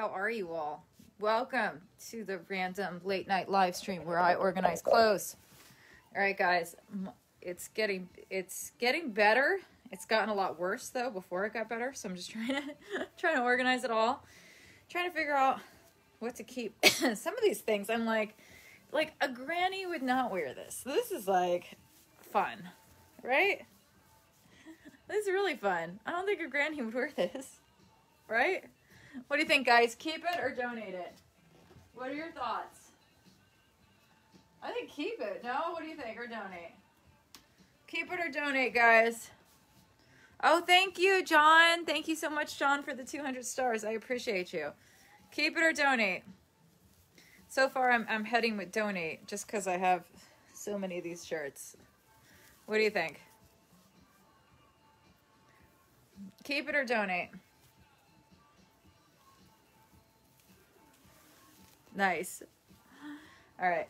How are you all? Welcome to the random late night live stream where I organize clothes. All right, guys, it's getting it's getting better. It's gotten a lot worse though before it got better, so I'm just trying to trying to organize it all. Trying to figure out what to keep. Some of these things I'm like like a granny would not wear this. This is like fun, right? This is really fun. I don't think a granny would wear this, right? What do you think, guys? Keep it or donate it? What are your thoughts? I think keep it. No? What do you think? Or donate? Keep it or donate, guys. Oh, thank you, John. Thank you so much, John, for the 200 stars. I appreciate you. Keep it or donate. So far, I'm, I'm heading with donate just because I have so many of these shirts. What do you think? Keep it or donate? Nice. All right.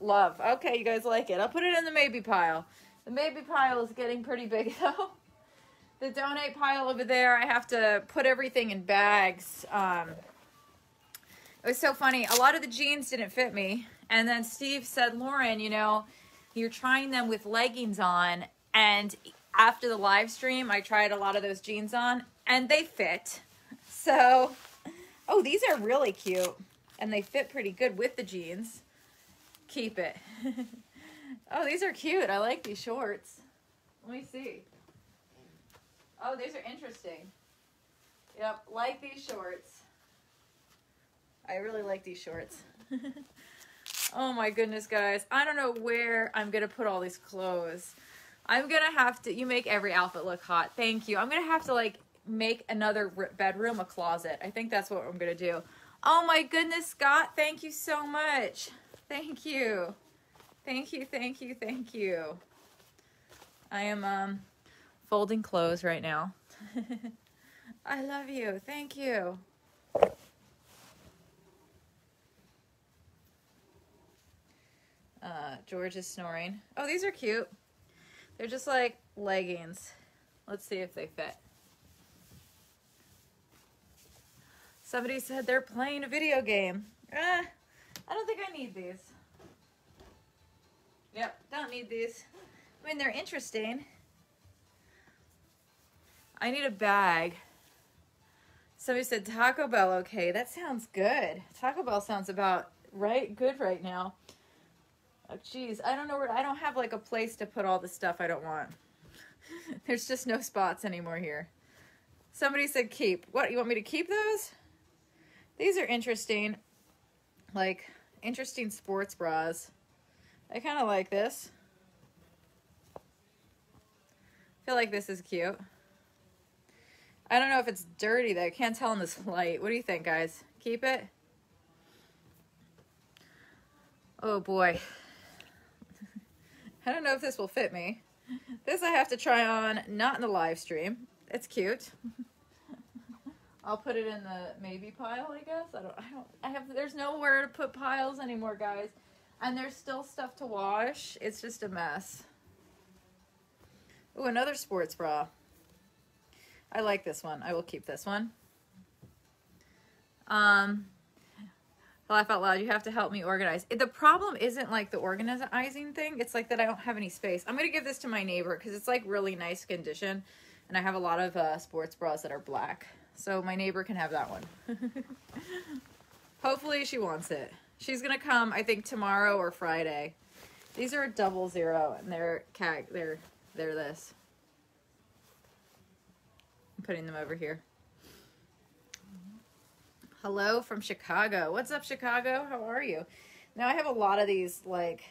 Love. Okay, you guys like it. I'll put it in the maybe pile. The maybe pile is getting pretty big though. The donate pile over there, I have to put everything in bags. Um, it was so funny. A lot of the jeans didn't fit me. And then Steve said, Lauren, you know, you're trying them with leggings on. And after the live stream, I tried a lot of those jeans on and they fit. So, oh, these are really cute and they fit pretty good with the jeans. Keep it. oh, these are cute. I like these shorts. Let me see. Oh, these are interesting. Yep, like these shorts. I really like these shorts. oh my goodness, guys. I don't know where I'm going to put all these clothes. I'm going to have to, you make every outfit look hot. Thank you. I'm going to have to like make another bedroom a closet. I think that's what I'm going to do. Oh my goodness, Scott. Thank you so much. Thank you. Thank you, thank you, thank you. I am um folding clothes right now. I love you. Thank you. Uh, George is snoring. Oh, these are cute. They're just like leggings. Let's see if they fit. Somebody said they're playing a video game. Eh, I don't think I need these. Yep, don't need these. I mean, they're interesting. I need a bag. Somebody said Taco Bell, okay. That sounds good. Taco Bell sounds about right good right now. Oh, geez. I don't know where, I don't have like a place to put all the stuff I don't want. There's just no spots anymore here. Somebody said keep. What, you want me to keep those? These are interesting. Like, interesting sports bras. I kind of like this. I feel like this is cute. I don't know if it's dirty though. I can't tell in this light. What do you think, guys? Keep it? Oh boy. I don't know if this will fit me. This I have to try on, not in the live stream. It's cute. I'll put it in the maybe pile, I guess. I don't I don't I have there's nowhere to put piles anymore, guys. And there's still stuff to wash. It's just a mess. Oh, another sports bra. I like this one. I will keep this one. Um, laugh out loud. You have to help me organize. The problem isn't like the organizing thing. It's like that I don't have any space. I'm going to give this to my neighbor because it's like really nice condition. And I have a lot of uh, sports bras that are black. So my neighbor can have that one. Hopefully she wants it. She's to come, I think, tomorrow or Friday. These are a double zero and they're cat they're they're this. I'm putting them over here. Hello from Chicago. What's up, Chicago? How are you? Now I have a lot of these like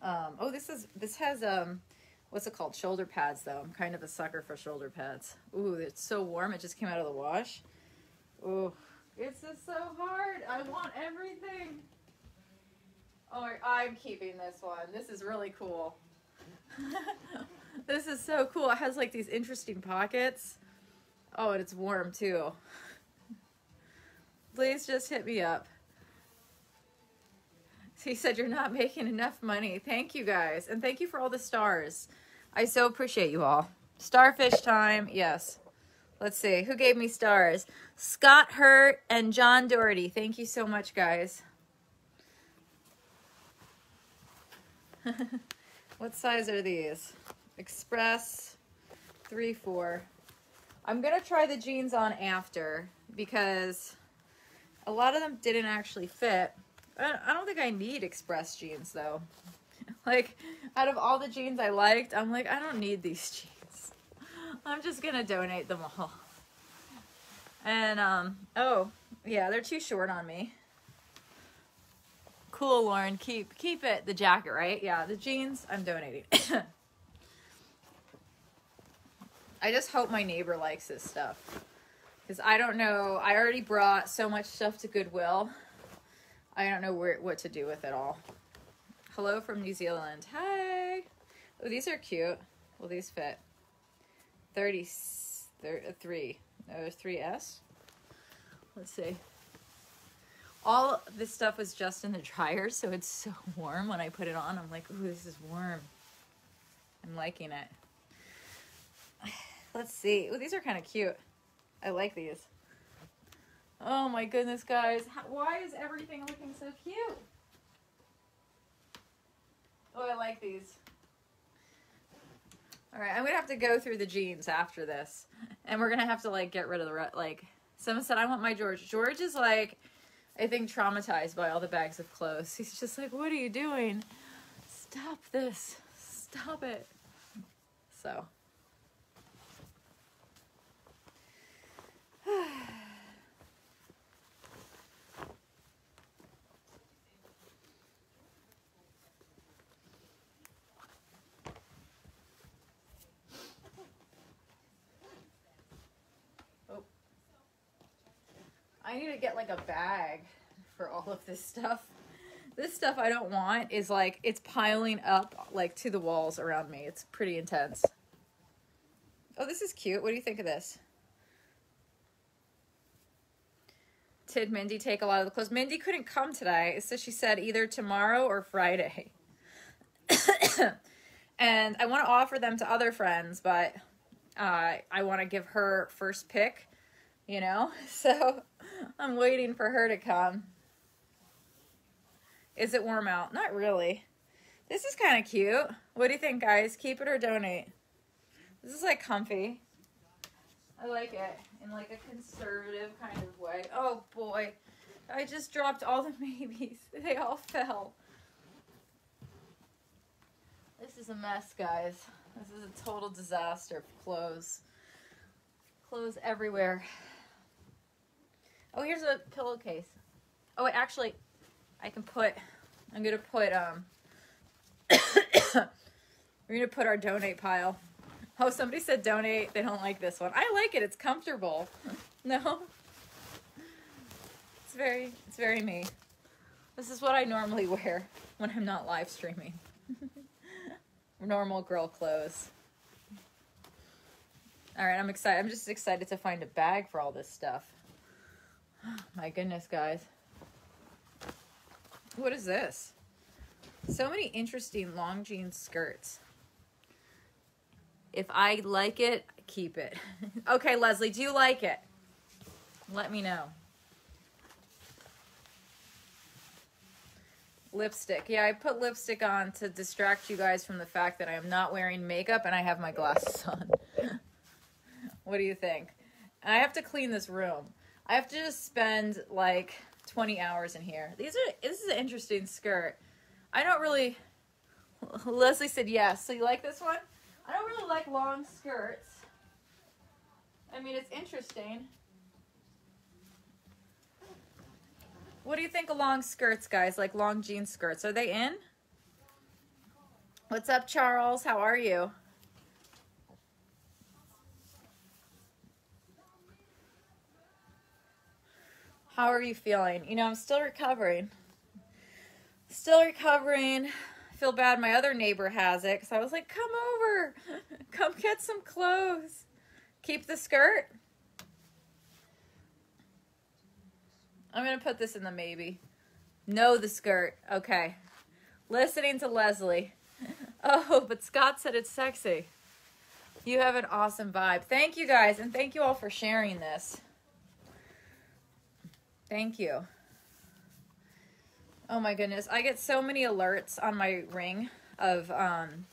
um oh this is this has um what's it called? Shoulder pads though. I'm kind of a sucker for shoulder pads. Ooh, it's so warm. It just came out of the wash. Ooh, it's just so hard. I want everything. Oh, I'm keeping this one. This is really cool. this is so cool. It has like these interesting pockets. Oh, and it's warm too. Please just hit me up. He said you're not making enough money. Thank you guys. And thank you for all the stars. I so appreciate you all. Starfish time. Yes. Let's see. Who gave me stars? Scott Hurt and John Doherty. Thank you so much, guys. what size are these? Express 3 4. I'm going to try the jeans on after because a lot of them didn't actually fit. I don't think I need express jeans though. like, out of all the jeans I liked, I'm like, I don't need these jeans. I'm just gonna donate them all. And, um, oh, yeah, they're too short on me. Cool, Lauren, keep, keep it, the jacket, right? Yeah, the jeans, I'm donating. I just hope my neighbor likes this stuff. Because I don't know, I already brought so much stuff to Goodwill. I don't know where what to do with it all. Hello from New Zealand. Hi. Oh, these are cute. Will these fit? 33. Uh, no, 3S. Let's see. All this stuff was just in the dryer, so it's so warm when I put it on. I'm like, ooh, this is warm. I'm liking it. Let's see. Oh, these are kind of cute. I like these. Oh my goodness, guys. why is everything looking so cute? Oh, I like these. All right, I'm gonna have to go through the jeans after this, and we're gonna have to like get rid of the like. Someone said I want my George. George is like, I think traumatized by all the bags of clothes. He's just like, what are you doing? Stop this! Stop it! So. I need to get like a bag for all of this stuff. This stuff I don't want is like, it's piling up like to the walls around me. It's pretty intense. Oh, this is cute. What do you think of this? Did Mindy take a lot of the clothes? Mindy couldn't come today, so she said either tomorrow or Friday. and I want to offer them to other friends, but uh, I want to give her first pick, you know? So I'm waiting for her to come. Is it warm out? Not really. This is kind of cute. What do you think, guys? Keep it or donate? This is like comfy. I like it in like a conservative kind of way. Oh boy. I just dropped all the babies. They all fell. This is a mess, guys. This is a total disaster clothes. Clothes everywhere. Oh, here's a pillowcase. Oh, wait, actually, I can put, I'm going to put, um, we're going to put our donate pile. Oh, somebody said donate. They don't like this one. I like it. It's comfortable. no? It's very, it's very me. This is what I normally wear when I'm not live streaming. Normal girl clothes. All right, I'm excited. I'm just excited to find a bag for all this stuff. My goodness, guys. What is this? So many interesting long jean skirts. If I like it, keep it. okay, Leslie, do you like it? Let me know. Lipstick. Yeah, I put lipstick on to distract you guys from the fact that I am not wearing makeup and I have my glasses on. what do you think? I have to clean this room. I have to just spend like 20 hours in here. These are, this is an interesting skirt. I don't really, Leslie said yes. So you like this one? I don't really like long skirts. I mean, it's interesting. What do you think of long skirts, guys? Like long jean skirts. Are they in? What's up, Charles? How are you? How are you feeling? You know, I'm still recovering. Still recovering. I feel bad my other neighbor has it because I was like, come over. Come get some clothes. Keep the skirt. I'm going to put this in the maybe. No, the skirt. Okay. Listening to Leslie. Oh, but Scott said it's sexy. You have an awesome vibe. Thank you guys, and thank you all for sharing this. Thank you. Oh my goodness. I get so many alerts on my ring of um,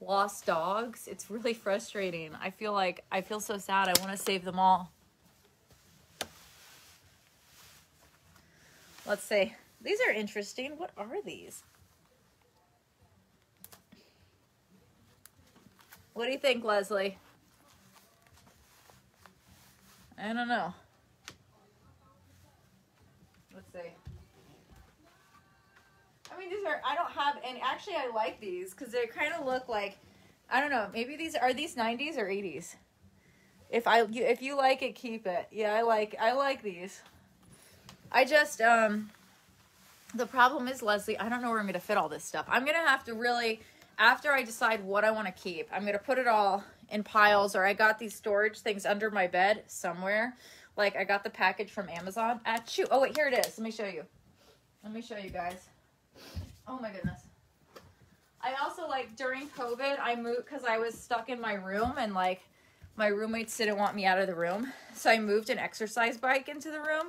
lost dogs. It's really frustrating. I feel like I feel so sad. I want to save them all. Let's see. These are interesting. What are these? What do you think, Leslie? I don't know. Let's see. I mean, these are, I don't have, and actually I like these because they kind of look like, I don't know, maybe these, are these 90s or 80s? If I, if you like it, keep it. Yeah, I like, I like these. I just, um, the problem is, Leslie, I don't know where I'm going to fit all this stuff. I'm going to have to really, after I decide what I want to keep, I'm going to put it all in piles or I got these storage things under my bed somewhere. Like I got the package from Amazon. At shoot. Oh wait, here it is. Let me show you. Let me show you guys. Oh my goodness. I also like during COVID, I moved because I was stuck in my room and like my roommates didn't want me out of the room. So I moved an exercise bike into the room.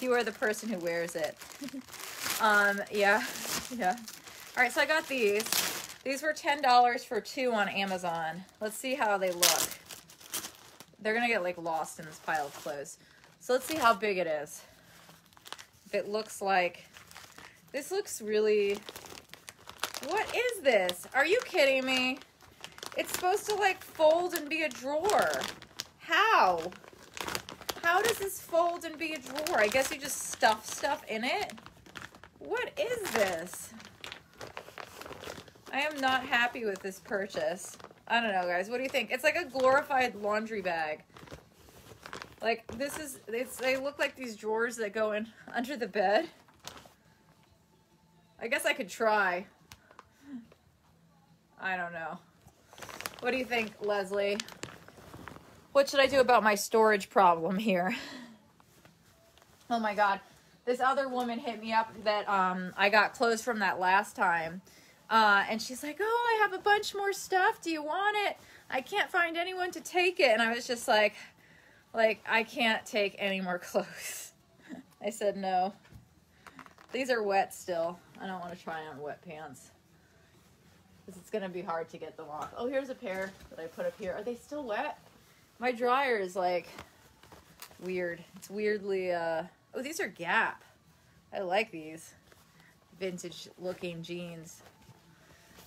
You are the person who wears it. um, yeah, yeah. All right, so I got these. These were $10 for two on Amazon. Let's see how they look. They're gonna get like lost in this pile of clothes. So let's see how big it is. If it looks like, this looks really, what is this? Are you kidding me? It's supposed to like fold and be a drawer. How? How does this fold and be a drawer? I guess you just stuff stuff in it? What is this? I am not happy with this purchase. I don't know, guys. What do you think? It's like a glorified laundry bag. Like, this is, it's, they look like these drawers that go in under the bed. I guess I could try. I don't know. What do you think, Leslie? What should I do about my storage problem here? oh my god. This other woman hit me up that um, I got clothes from that last time. Uh, and she's like, oh, I have a bunch more stuff. Do you want it? I can't find anyone to take it. And I was just like, like, I can't take any more clothes. I said no. These are wet still. I don't want to try on wet pants. Because it's going to be hard to get them off. Oh, here's a pair that I put up here. Are they still wet? My dryer is like weird. It's weirdly, uh, oh, these are Gap. I like these vintage looking jeans.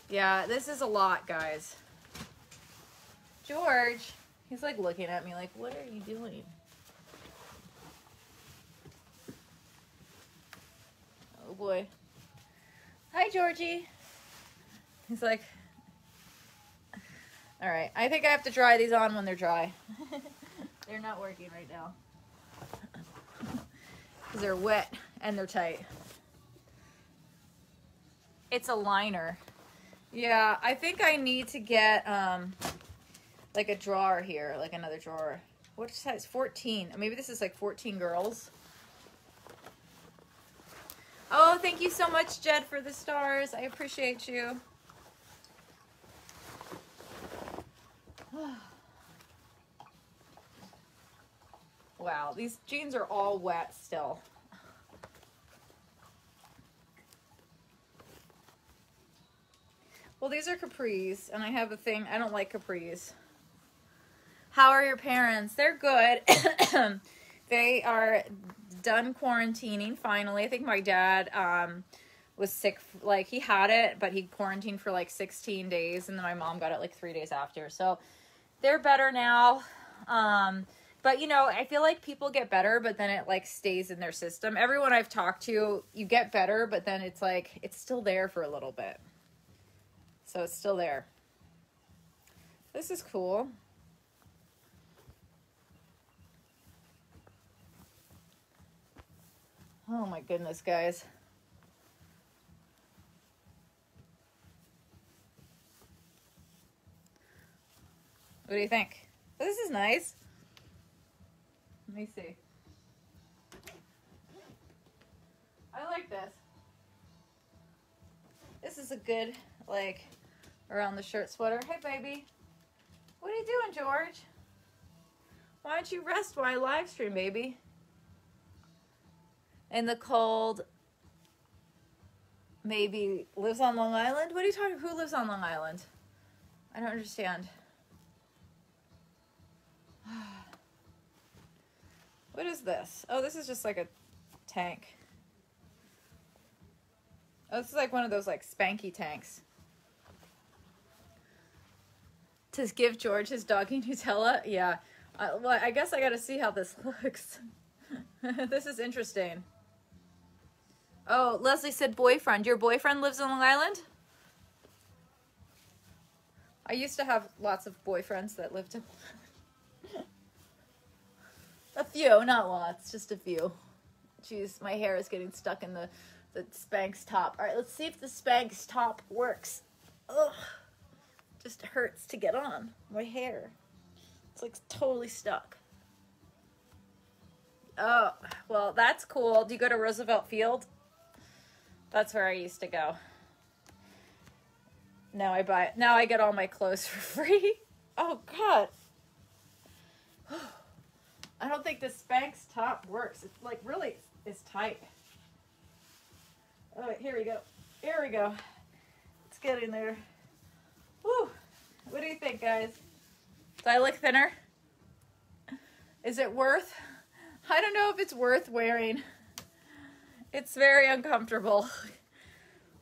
Yeah, this is a lot, guys. George, he's like looking at me like, what are you doing? Oh boy. Hi, Georgie. He's like, all right. I think I have to dry these on when they're dry. they're not working right now. Because they're wet and they're tight. It's a liner. Yeah, I think I need to get um like a drawer here, like another drawer. What size? 14. Maybe this is like 14 girls. Oh, thank you so much, Jed, for the stars. I appreciate you. wow, these jeans are all wet still. Well, these are capris, and I have a thing. I don't like capris. How are your parents? They're good. they are done quarantining finally. I think my dad um, was sick. Like, he had it, but he quarantined for like 16 days, and then my mom got it like three days after. So they're better now. Um, but you know, I feel like people get better, but then it like stays in their system. Everyone I've talked to, you get better, but then it's like it's still there for a little bit. So it's still there. This is cool. Oh my goodness, guys. What do you think? This is nice. Let me see. I like this. This is a good, like, around the shirt sweater. Hey, baby. What are you doing, George? Why don't you rest while I live stream, baby? In the cold, maybe lives on Long Island? What are you talking? Who lives on Long Island? I don't understand. What is this? Oh, this is just like a tank. Oh, this is like one of those like spanky tanks. To give George his doggy Nutella? Yeah. Well, I guess I gotta see how this looks. this is interesting. Oh, Leslie said boyfriend. Your boyfriend lives in Long Island? I used to have lots of boyfriends that lived in a few, not lots, just a few. Jeez, my hair is getting stuck in the, the Spanx top. All right, let's see if the Spanx top works. Ugh, just hurts to get on my hair. It's like totally stuck. Oh, well, that's cool. Do you go to Roosevelt Field? That's where I used to go. Now I buy it. now I get all my clothes for free. Oh god. I don't think the Spanx top works. It's like really is tight. All right, here we go. Here we go. It's getting there. Woo. What do you think, guys? Do I look thinner? Is it worth? I don't know if it's worth wearing. It's very uncomfortable.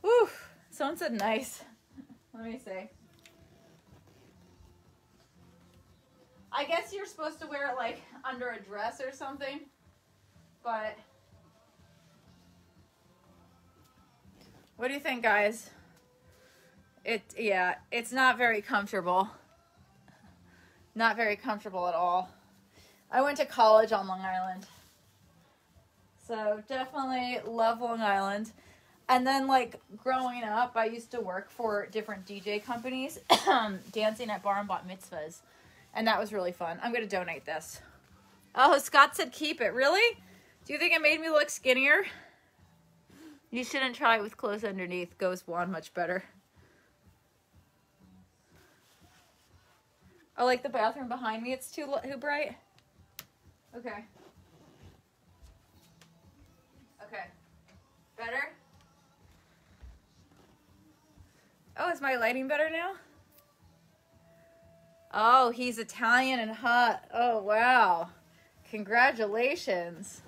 Woo. Someone said nice. Let me see. I guess you're supposed to wear it like under a dress or something, but what do you think, guys? It, yeah, it's not very comfortable. Not very comfortable at all. I went to college on Long Island. So definitely love Long Island. And then like growing up, I used to work for different DJ companies, dancing at bar and bat mitzvahs. And that was really fun. I'm going to donate this. Oh, Scott said keep it. Really? Do you think it made me look skinnier? You shouldn't try it with clothes underneath. Goes one much better. I like the bathroom behind me. It's too, too bright. Okay. Okay. Better? Oh, is my lighting better now? Oh, he's Italian and hot. Oh, wow. Congratulations.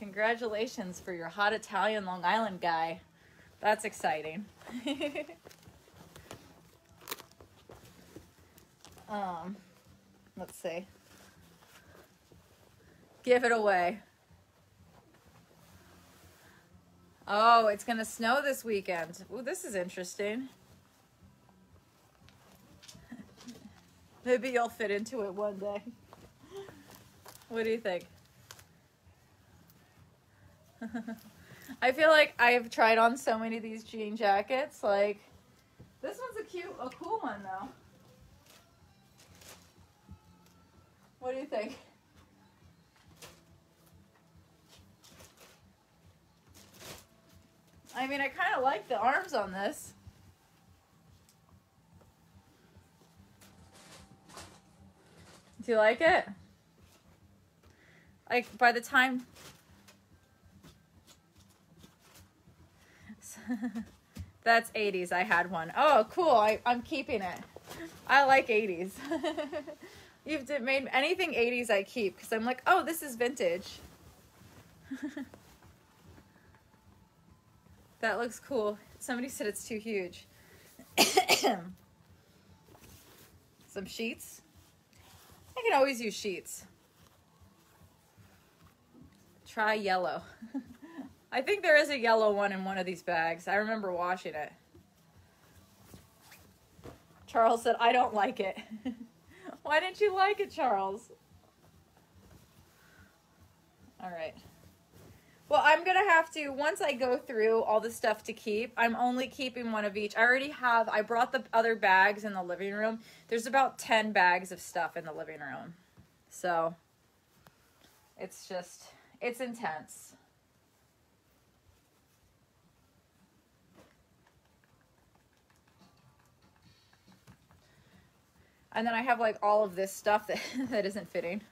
Congratulations for your hot Italian Long Island guy. That's exciting. um, let's see. Give it away. Oh, it's going to snow this weekend. Ooh, this is interesting. Maybe you'll fit into it one day. What do you think? I feel like I've tried on so many of these jean jackets. Like, this one's a cute, a cool one though. What do you think? I mean, I kind of like the arms on this. Do you like it? Like, by the time... That's 80s. I had one. Oh, cool. I, I'm keeping it. I like 80s. You've made anything 80s I keep because I'm like, oh, this is vintage. That looks cool. Somebody said it's too huge. Some sheets. I can always use sheets. Try yellow. I think there is a yellow one in one of these bags. I remember washing it. Charles said, I don't like it. Why didn't you like it, Charles? All right. Well, I'm going to have to, once I go through all the stuff to keep, I'm only keeping one of each. I already have, I brought the other bags in the living room. There's about 10 bags of stuff in the living room. So, it's just, it's intense. And then I have like all of this stuff that, that isn't fitting.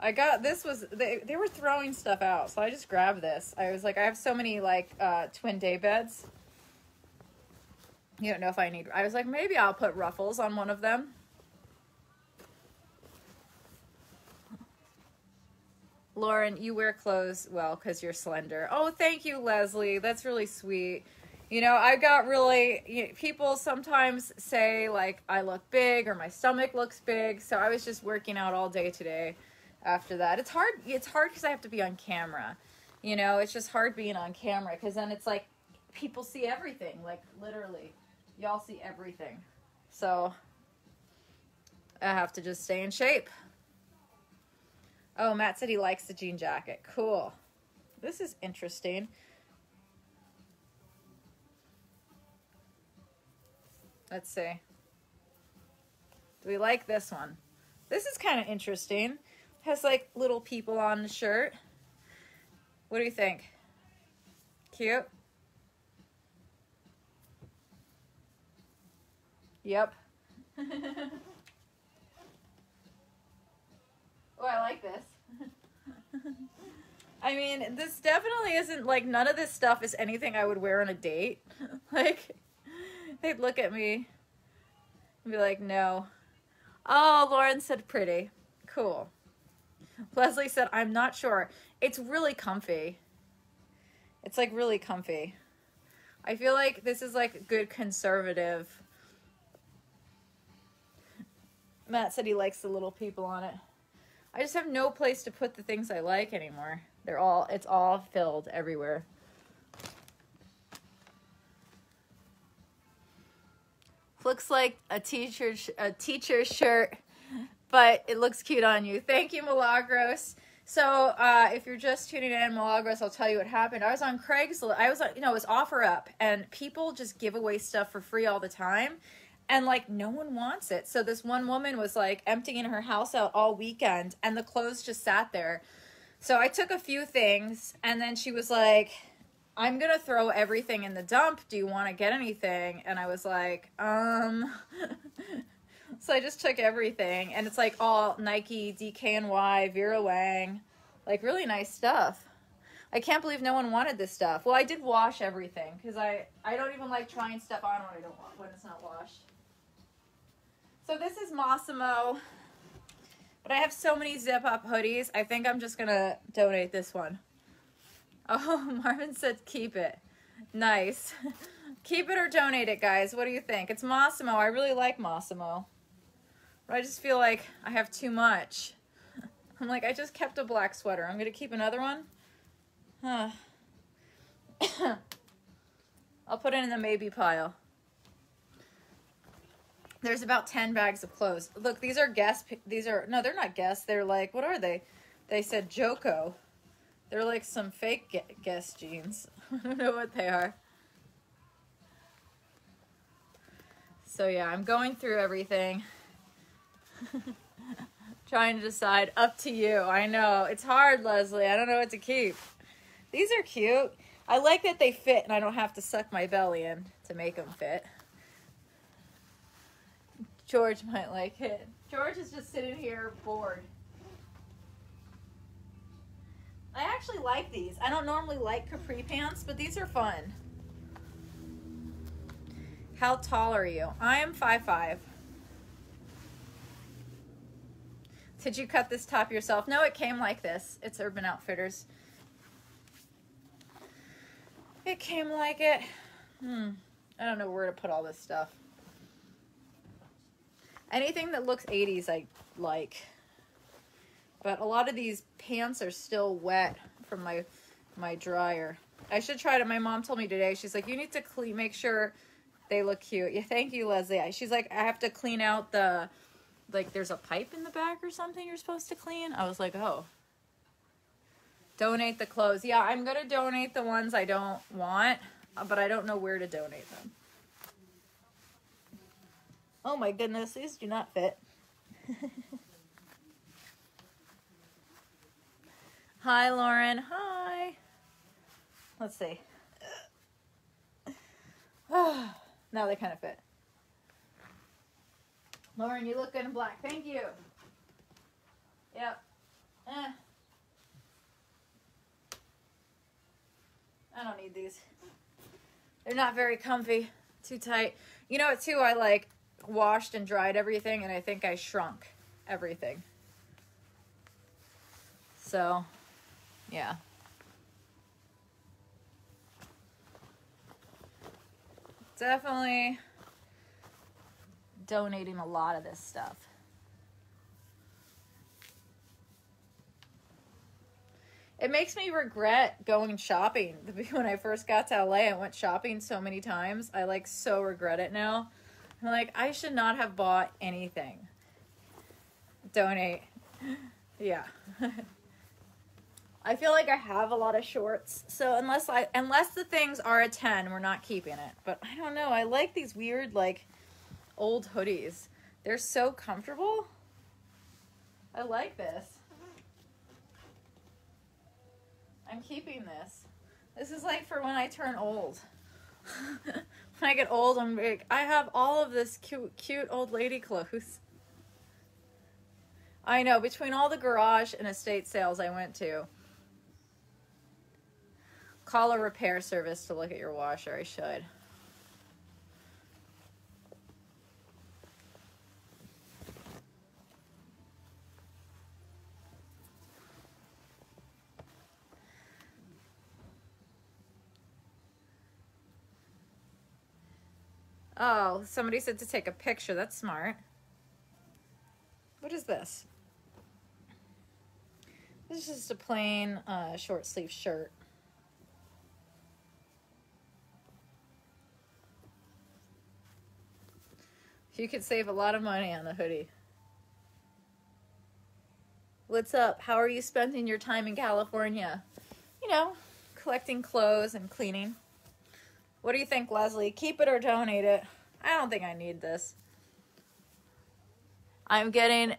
I got this was they they were throwing stuff out, so I just grabbed this. I was like, I have so many like uh, twin day beds. You don't know if I need. I was like, maybe I'll put ruffles on one of them. Lauren, you wear clothes well because you're slender. Oh, thank you, Leslie. That's really sweet. You know, I got really, you know, people sometimes say like I look big or my stomach looks big. So I was just working out all day today after that. It's hard. It's hard because I have to be on camera. You know, it's just hard being on camera because then it's like people see everything, like literally. Y'all see everything. So I have to just stay in shape. Oh, Matt said he likes the jean jacket. Cool. This is interesting. Let's see. Do we like this one? This is kind of interesting. Has like little people on the shirt. What do you think? Cute? Yep. Oh, I like this. I mean, this definitely isn't like none of this stuff is anything I would wear on a date. like, they'd look at me and be like, no. Oh, Lauren said pretty. Cool. Leslie said, I'm not sure. It's really comfy. It's like really comfy. I feel like this is like good conservative. Matt said he likes the little people on it. I just have no place to put the things I like anymore. They're all, it's all filled everywhere. Looks like a teacher, a teacher shirt, but it looks cute on you. Thank you, Milagros. So, uh, if you're just tuning in, Milagros, I'll tell you what happened. I was on Craigslist. I was, you know, it was OfferUp, and people just give away stuff for free all the time and like no one wants it. So this one woman was like emptying her house out all weekend and the clothes just sat there. So I took a few things and then she was like, I'm to throw everything in the dump. Do you want to get anything? And I was like, um So I just took everything and it's like all Nike, DKNY, Vera Wang, like really nice stuff. I can't believe no one wanted this stuff. Well, I did wash everything because I I don't even like trying stuff on when I don't want when it's not washed. So this is Mossimo. But I have so many zip up hoodies. I think I'm just to donate this one. Oh, Marvin said keep it. Nice. keep it or donate it, guys. What do you think? It's Mossimo. I really like Mossimo. But I just feel like I have too much. I'm like, I just kept a black sweater. I'm going to keep another one. Huh. I'll put it in the maybe pile. There's about 10 bags of clothes. Look, these are Guess. These are, no, they're not guests. They're like, what are they? They said Joko. They're like some fake Guess jeans. I don't know what they are. So yeah, I'm going through everything. Trying to decide. Up to you. I know. It's hard, Leslie. I don't know what to keep. These are cute. I like that they fit and I don't have to suck my belly in to make them fit. George might like it. George is just sitting here bored. I actually like these. I don't normally like capri pants, but these are fun. How tall are you? I am 5'5". Did you cut this top yourself? No, it came like this. It's Urban Outfitters. It came like it. Hmm. I don't know where to put all this stuff. Anything that looks 80s I like. But a lot of these pants are still wet from my my dryer. I should try to. My mom told me today. She's like, you need to clean, make sure they look cute. Yeah, thank you, Leslie. She's like, I have to clean out the, like, there's a pipe in the back or something you're supposed to clean. I was like, oh. Donate the clothes. Yeah, I'm gonna donate the ones I don't want, but I don't know where to donate them. Oh my goodness, these do not fit. Hi, Lauren. Hi. Let's see. Oh, now they kind of fit. Lauren, you look good in black. Thank you. Yep. Eh. I don't need these. They're not very comfy. Too tight. You know what, too? I like washed and dried everything, and I think I shrunk everything. So, yeah. Definitely donating a lot of this stuff. It makes me regret going shopping. When I first got to LA, I went shopping so many times. I like so regret it now. I'm like, I should not have bought anything. Donate. Yeah. I feel like I have a lot of shorts. So unless I unless the things are a 10, we're not keeping it. But I don't know. I like these weird like old hoodies. They're so comfortable. I like this. I'm keeping this. This is like for when I turn old. when I get old, I'm big. I have all of this cute, cute old lady clothes. I know, between all the garage and estate sales I went to, call a repair service to look at your washer. I should. Oh, somebody said to take a picture. That's smart. What is this? This is just a plain uh, short sleeve shirt. You could save a lot of money on a hoodie. What's up? How are you spending your time in California? You know, collecting clothes and cleaning. What do you think, Leslie? Keep it or donate it? I don't think I need this. I'm getting,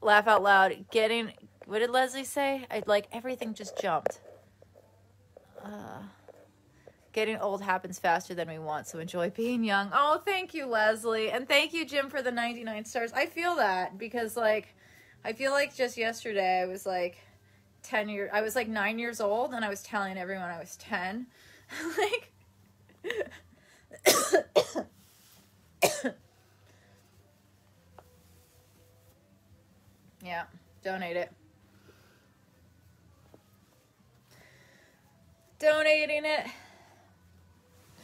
laugh out loud, getting, what did Leslie say? I'd like everything just jumped. Uh, getting old happens faster than we want, so enjoy being young. Oh, thank you, Leslie. And thank you, Jim, for the 99 stars. I feel that because, like, I feel like just yesterday I was like 10 years, I was like nine years old and I was telling everyone I was 10. like, yeah, donate it. Donating it.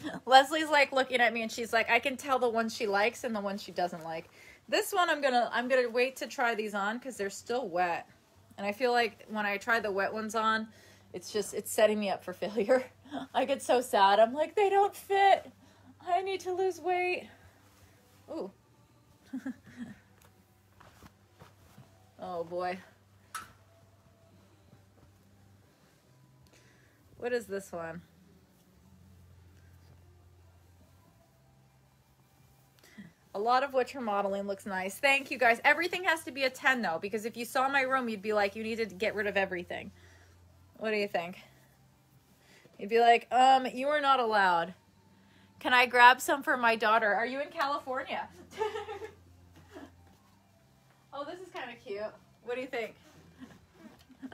Leslie's like looking at me and she's like, I can tell the ones she likes and the ones she doesn't like. This one I'm gonna I'm gonna wait to try these on because they're still wet. And I feel like when I try the wet ones on, it's just it's setting me up for failure. I get so sad. I'm like, they don't fit. I need to lose weight. Ooh. oh boy. What is this one? A lot of which you're modeling looks nice. Thank you guys. Everything has to be a 10 though, because if you saw my room, you'd be like, you needed to get rid of everything. What do you think? You'd be like, um, you are not allowed. Can I grab some for my daughter? Are you in California? oh, this is kind of cute. What do you think?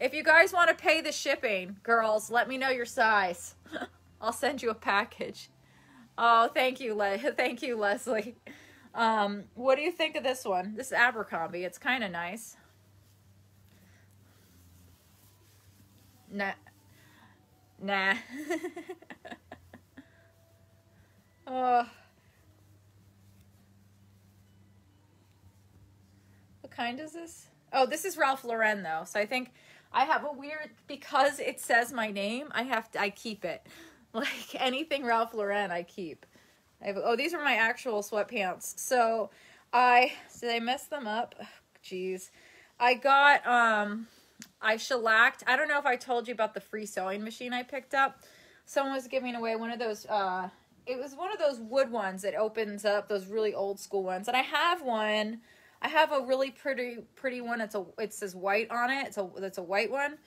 if you guys want to pay the shipping, girls, let me know your size. I'll send you a package. Oh, thank you, Le- thank you, Leslie. Um, what do you think of this one? This is Abercrombie. It's kind of nice. Nah. Nah. oh. What kind is this? Oh, this is Ralph Lauren though. So I think I have a weird because it says my name, I have to I keep it. Like anything Ralph Lauren, I keep. I have, oh, these are my actual sweatpants. So I did I mess them up? Jeez. I got um I shellacked. I don't know if I told you about the free sewing machine I picked up. Someone was giving away one of those uh it was one of those wood ones that opens up, those really old school ones. And I have one. I have a really pretty pretty one. It's a it says white on it. It's a that's a white one.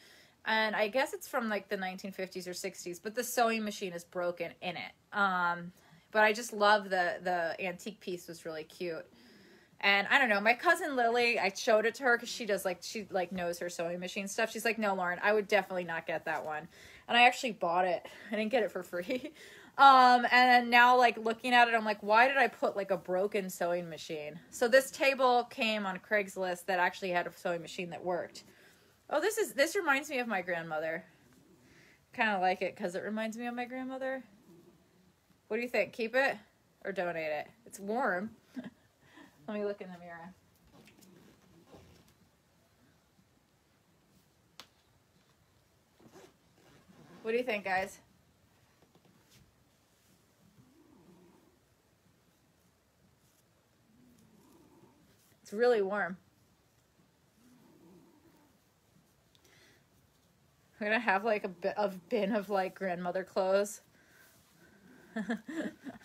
And I guess it's from like the 1950s or 60s, but the sewing machine is broken in it. Um but I just love the the antique piece was really cute. And I don't know, my cousin Lily, I showed it to her because she does like she like knows her sewing machine stuff. She's like, no, Lauren, I would definitely not get that one. And I actually bought it. I didn't get it for free. Um, and now like looking at it, I'm like, why did I put like a broken sewing machine? So this table came on Craigslist that actually had a sewing machine that worked. Oh, this is this reminds me of my grandmother. Kind of like it because it reminds me of my grandmother. What do you think? Keep it or donate it? It's warm. Let me look in the mirror. What do you think, guys? It's really warm. We're gonna have like a bit of bin of like grandmother clothes. I'm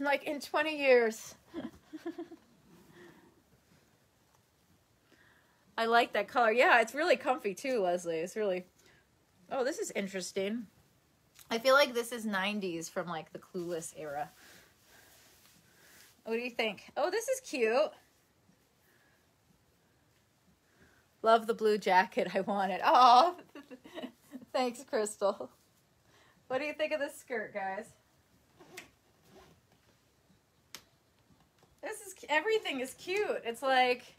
like in 20 years. I like that color. Yeah, it's really comfy too, Leslie. It's really. Oh, this is interesting. I feel like this is 90s from like the Clueless era. What do you think? Oh, this is cute. Love the blue jacket. I want it. Oh, thanks, Crystal. What do you think of this skirt, guys? This is everything is cute. It's like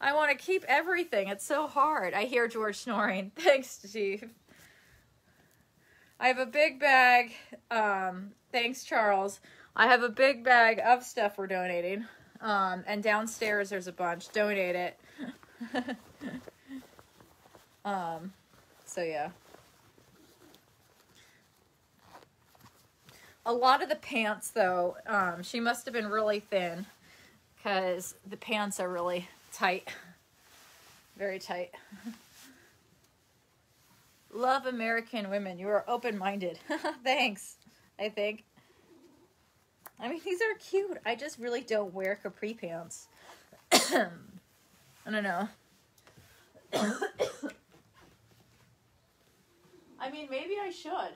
I want to keep everything. It's so hard. I hear George snoring. Thanks, Chief. I have a big bag. Um, thanks, Charles. I have a big bag of stuff we're donating. Um, and downstairs there's a bunch. Donate it. um, so yeah. A lot of the pants, though, um, she must have been really thin because the pants are really tight. Very tight. Love American women. You are open-minded. Thanks, I think. I mean, these are cute. I just really don't wear capri pants. I don't know. I mean, maybe I should.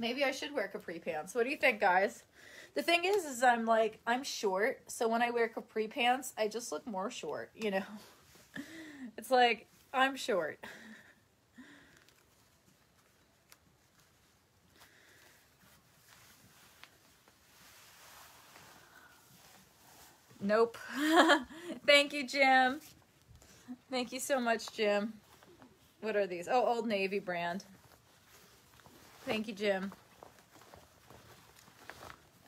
Maybe I should wear capri pants. What do you think, guys? The thing is, is I'm like, I'm short. So when I wear capri pants, I just look more short, you know? It's like, I'm short. Nope. Thank you, Jim. Thank you so much, Jim. What are these? Oh, Old Navy brand. Thank you, Jim.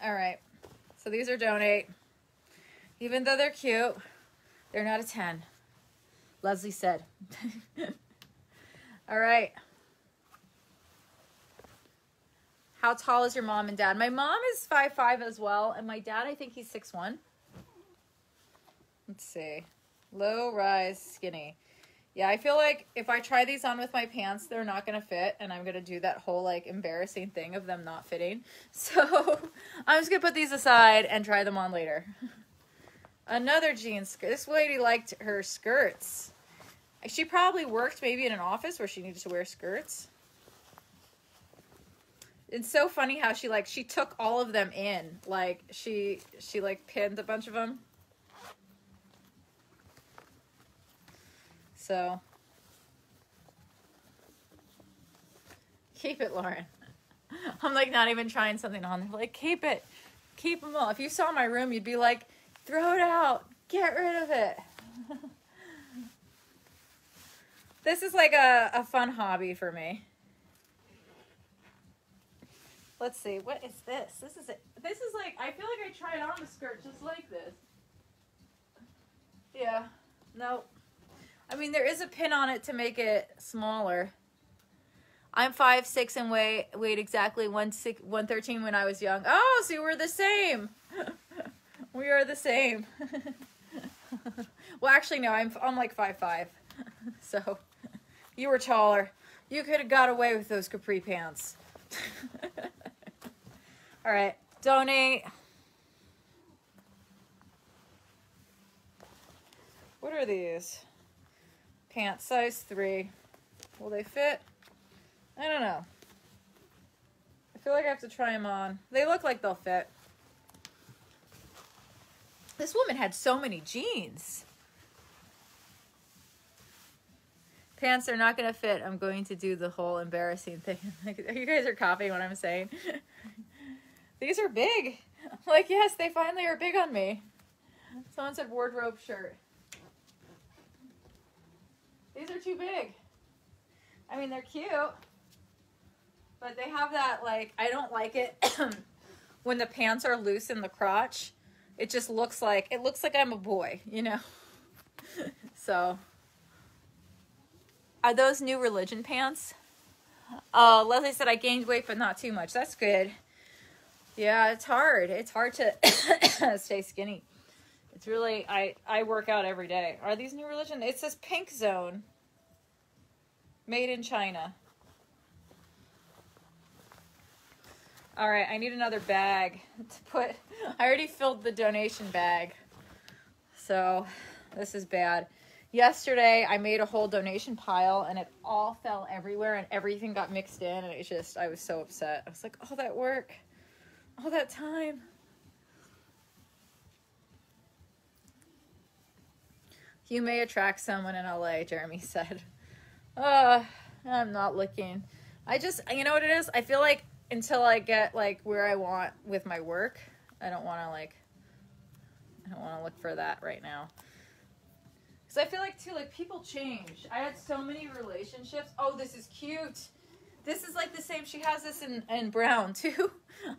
All right. So these are donate. Even though they're cute, they're not a 10. Leslie said. All right. How tall is your mom and dad? My mom is five five as well, and my dad, I think he's six one. Let's see. Low, rise, skinny. Yeah, I feel like if I try these on with my pants, they're not going to fit, and I'm going to do that whole, like, embarrassing thing of them not fitting. So, I'm just going to put these aside and try them on later. Another jean skirt. This lady liked her skirts. She probably worked maybe in an office where she needed to wear skirts. It's so funny how she, like, she took all of them in. Like, she, she, like, pinned a bunch of them. So keep it, Lauren. I'm like not even trying something on. They're like, keep it, keep them all. If you saw my room, you'd be like, throw it out, get rid of it. this is like a, a fun hobby for me. Let's see, what is this? This is it. This is like, I feel like I tried on the skirt just like this. Yeah, nope. I mean, there is a pin on it to make it smaller. I'm five six and weigh weighed exactly one six one thirteen when I was young. Oh, so we're the same. we are the same. well, actually, no. I'm I'm like five five. so you were taller. You could have got away with those capri pants. All right, donate. What are these? Pants size 3. Will they fit? I don't know. I feel like I have to try them on. They look like they'll fit. This woman had so many jeans. Pants are not going to fit. I'm going to do the whole embarrassing thing. you guys are copying what I'm saying. These are big. Like, yes, they finally are big on me. Someone said wardrobe shirt. These are too big. I mean, they're cute. But they have that, like, I don't like it when the pants are loose in the crotch. It just looks like, it looks like I'm a boy, you know? so, are those new religion pants? Uh, Leslie said I gained weight, but not too much. That's good. Yeah, it's hard. It's hard to stay skinny. It's really I I work out every day. Are these new religion? It says Pink Zone. Made in China. All right, I need another bag to put. I already filled the donation bag. So, this is bad. Yesterday, I made a whole donation pile and it all fell everywhere and everything got mixed in and it just I was so upset. I was like, "All that work, all that time." You may attract someone in LA, Jeremy said. Uh, I'm not looking. I just, you know what it is? I feel like until I get like where I want with my work, I don't want to like, I don't want to look for that right now. Because I feel like too, like people change. I had so many relationships. Oh, this is cute. This is like the same. She has this in, in brown too.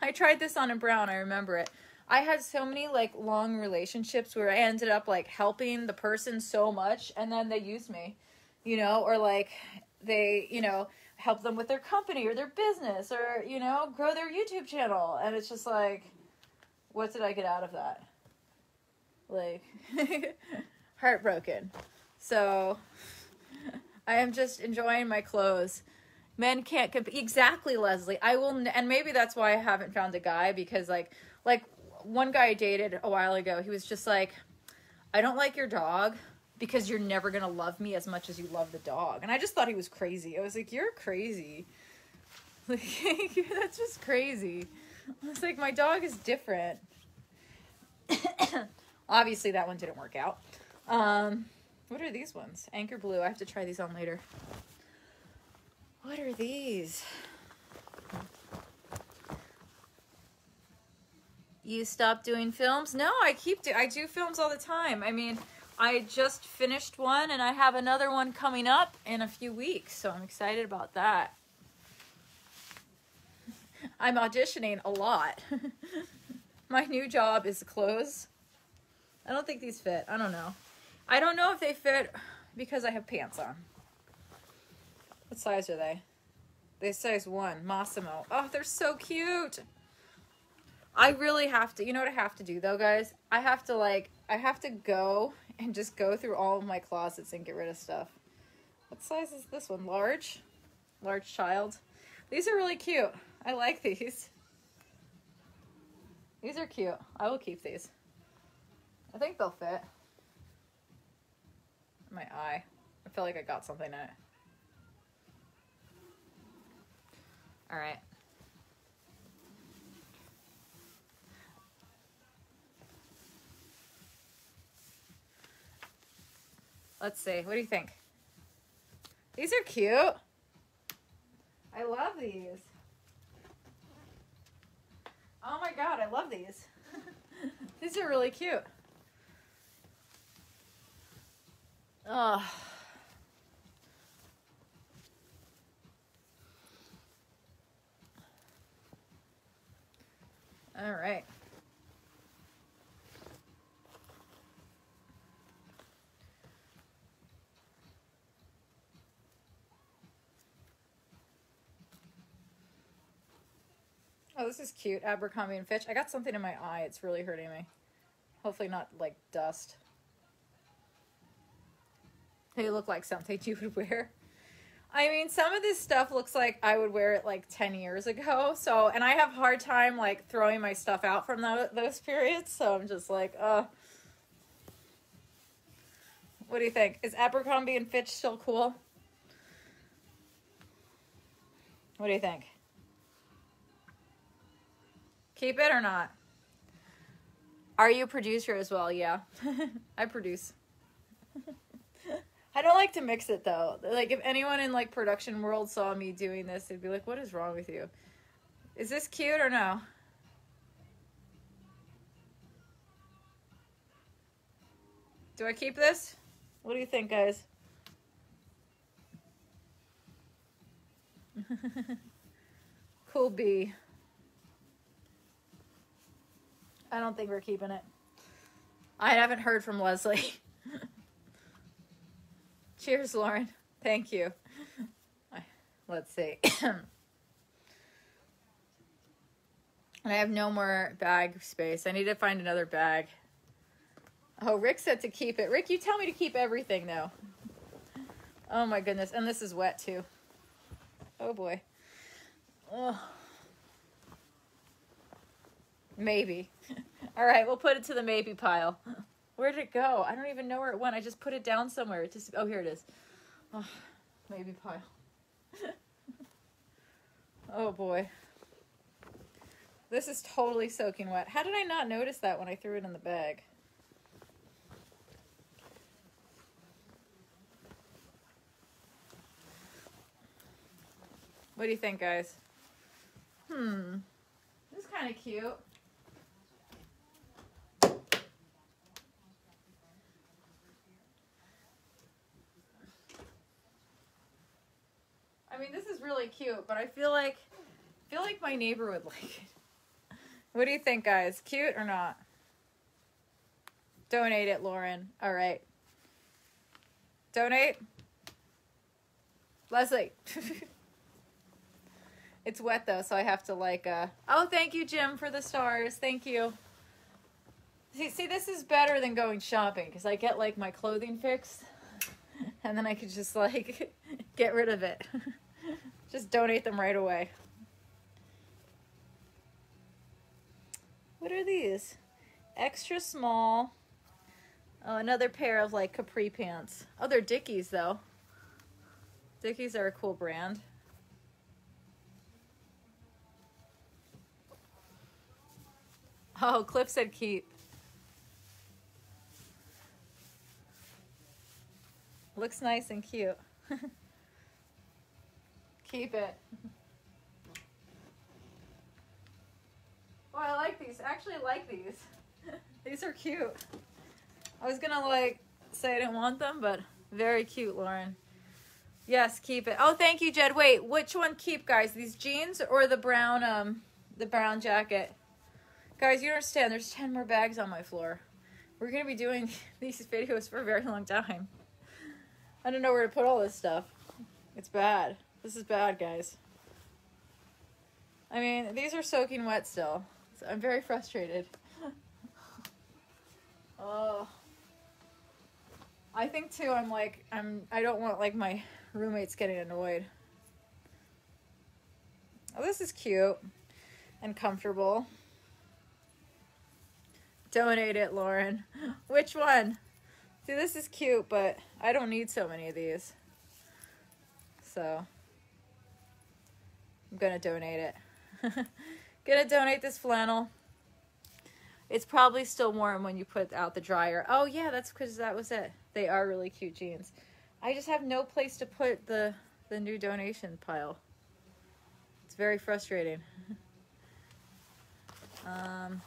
I tried this on in brown. I remember it. I had so many like long relationships where I ended up like helping the person so much and then they used me, you know, or like they, you know, help them with their company or their business or, you know, grow their YouTube channel. And it's just like, what did I get out of that? Like, heartbroken. So I am just enjoying my clothes. Men can't compete. Exactly, Leslie. I will, and maybe that's why I haven't found a guy because, like, like one guy I dated a while ago, he was just like, I don't like your dog because you're never going to love me as much as you love the dog. And I just thought he was crazy. I was like, you're crazy. Like, that's just crazy. I was like, my dog is different. Obviously, that one didn't work out. Um, what are these ones? Anchor Blue. I have to try these on later. What are these? You stop doing films? No, I keep do I do films all the time. I mean, I just finished one and I have another one coming up in a few weeks, so I'm excited about that. I'm auditioning a lot. My new job is clothes. I don't think these fit. I don't know. I don't know if they fit because I have pants on. What size are they? They size one. Mossimo. Oh, they're so cute. I really have to, you know what I have to do though, guys? I have to like, I have to go and just go through all of my closets and get rid of stuff. What size is this one? Large? Large child. These are really cute. I like these. These are cute. I will keep these. I think they'll fit. My eye. I feel like I got something in it. All right. Let's see. What do you think? These are cute. I love these. Oh my god, I love these. these are really cute. Oh. All right. Oh, this is cute. Abercrombie and Fitch. I got something in my eye. It's really hurting me. Hopefully not like dust. They look like something you would wear. I mean, some of this stuff looks like I would wear it like 10 years ago. So, and I have a hard time like throwing my stuff out from the, those periods. So I'm just like, uh. What do you think? Is Abercrombie and Fitch still cool? What do you think? Keep it or not? Are you a producer as well? Yeah. I produce. I don't like to mix it though. Like if anyone in like production world saw me doing this, they'd be like, "What is wrong with you? Is this cute or no?" Do I keep this? What do you think, guys? cool B. I don't think we're keeping it. I haven't heard from Leslie. Cheers, Lauren. Thank you. Let's see. I have no more bag space. I need to find another bag. Oh, Rick said to keep it. Rick, you tell me to keep everything, though. Oh, my goodness. And this is wet, too. Oh, boy. Ugh. Maybe. All right, we'll put it to the maybe pile. Where did it go? I don't even know where it went. I just put it down somewhere. It just oh here it is. Oh, maybe pile. oh boy. This is totally soaking wet. How did I not notice that when I threw it in the bag? What do you think, guys? Hmm. This is kind of cute. I mean, this is really cute, but I feel like I feel like my neighbor would like it. What do you think, guys? Cute or not? Donate it, Lauren. All right. Donate. Leslie. it's wet though, so I have to like uh Oh, thank you, Jim, for the stars. Thank you. See, see this is better than going shopping because I get like my clothing fixed and then I could just like get rid of it. Just donate them right away. What are these? Extra small. Oh, another pair of like capri pants. Oh, they're Dickies though. Dickies are a cool brand. Oh, Cliff said keep. Looks nice and cute. Keep it. Oh, I like these. I actually like these. these are cute. I was gonna like say I didn't want them, but very cute, Lauren. Yes, keep it. Oh, thank you, Jed. Wait, which one keep, guys? These jeans or the brown, um, the brown jacket? Guys, you understand, there's 10 more bags on my floor. We're gonna be doing these videos for a very long time. I don't know where to put all this stuff. It's bad. This is bad, guys. I mean, these are soaking wet still. So I'm very frustrated. oh. I think too I'm like I'm I don't want like my roommates getting annoyed. Oh, this is cute and comfortable. Donate it, Lauren. Which one? See, this is cute, but I don't need so many of these. So I'm gonna donate it. gonna donate this flannel. It's probably still warm when you put out the dryer. Oh yeah, that's because that was it. They are really cute jeans. I just have no place to put the, the new donation pile. It's very frustrating. um,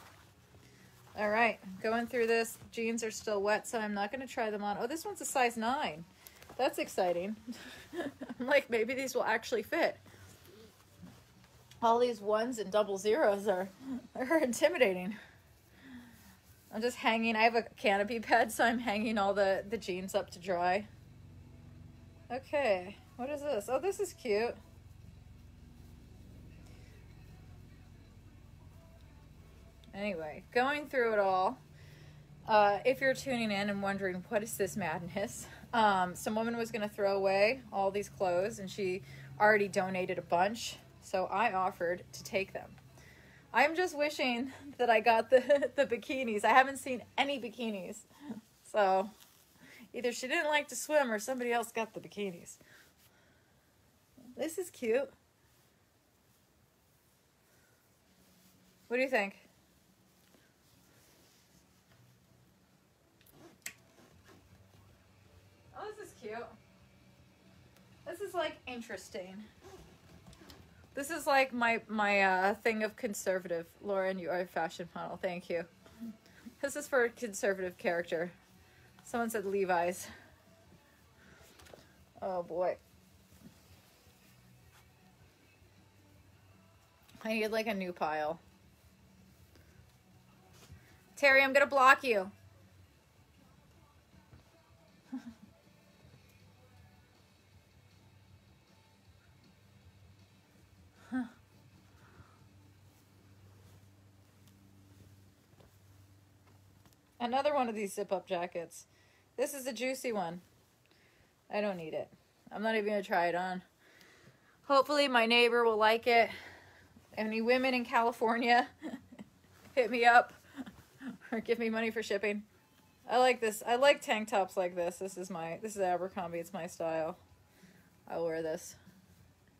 all right, going through this. Jeans are still wet, so I'm not going to try them on. Oh, this one's a size 9. That's exciting. I'm like, maybe these will actually fit all these ones and double zeros are, are intimidating. I'm just hanging. I have a canopy bed, so I'm hanging all the, the jeans up to dry. Okay, what is this? Oh, this is cute. Anyway, going through it all, uh, if you're tuning in and wondering what is this madness, um, some woman was going to throw away all these clothes, and she already donated a bunch so I offered to take them. I'm just wishing that I got the, the bikinis. I haven't seen any bikinis. So either she didn't like to swim or somebody else got the bikinis. This is cute. What do you think? Oh, this is cute. This is like interesting. This is like my my uh, thing of conservative. Lauren, you are a fashion model. Thank you. This is for a conservative character. Someone said Levi's. Oh boy. I need like a new pile. Terry, I'm gonna block you. Another one of these zip up jackets. This is a juicy one. I don't need it. I'm not even gonna try it on. Hopefully my neighbor will like it. Any women in California, hit me up or give me money for shipping. I like this. I like tank tops like this. This is my, this is Abercrombie. It's my style. I'll wear this.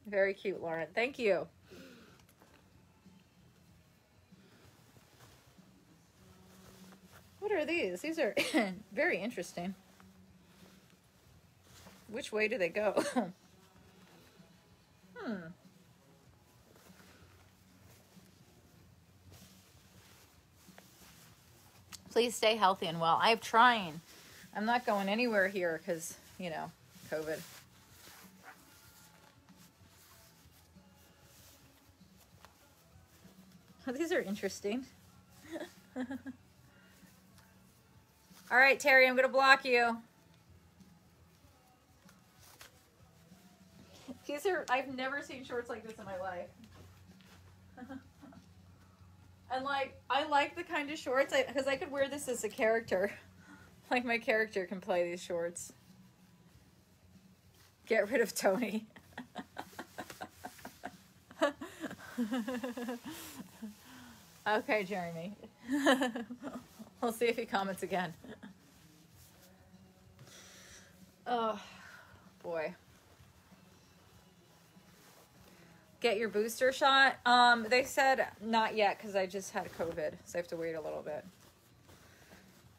Very cute, Lauren. Thank you. What are these? These are very interesting. Which way do they go? hmm. Please stay healthy and well. I'm trying. I'm not going anywhere here because, you know, COVID. Oh, these are interesting. All right, Terry, I'm going to block you. These are, I've never seen shorts like this in my life. and like, I like the kind of shorts, because I, I could wear this as a character. Like my character can play these shorts. Get rid of Tony. Okay, Jeremy. we'll see if he comments again. Oh, boy. Get your booster shot? Um, they said not yet because I just had COVID, so I have to wait a little bit.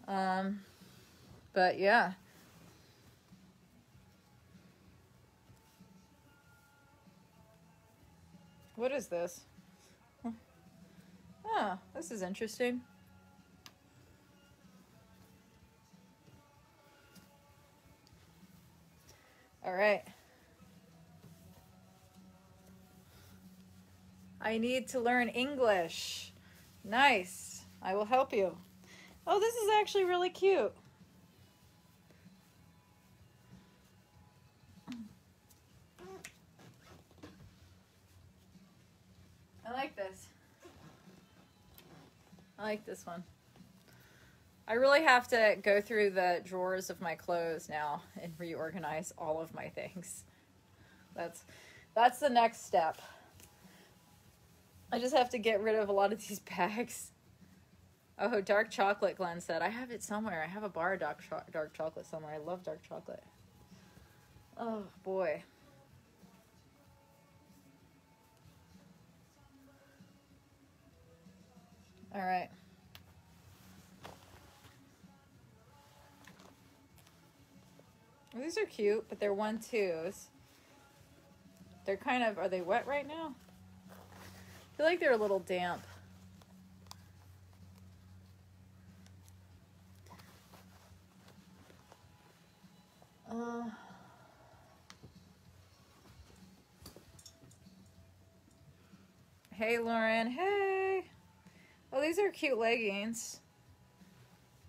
Um, but yeah. What is this? Oh, this is interesting. All right. I need to learn English. Nice. I will help you. Oh, this is actually really cute. I like this. I like this one. I really have to go through the drawers of my clothes now and reorganize all of my things. That's that's the next step. I just have to get rid of a lot of these bags. Oh, dark chocolate, Glenn said. I have it somewhere. I have a bar of dark, cho dark chocolate somewhere. I love dark chocolate. Oh, boy. All right. These are cute, but they're one twos. They're kind of, are they wet right now? I feel like they're a little damp. Uh, hey, Lauren. Hey. Oh, these are cute leggings.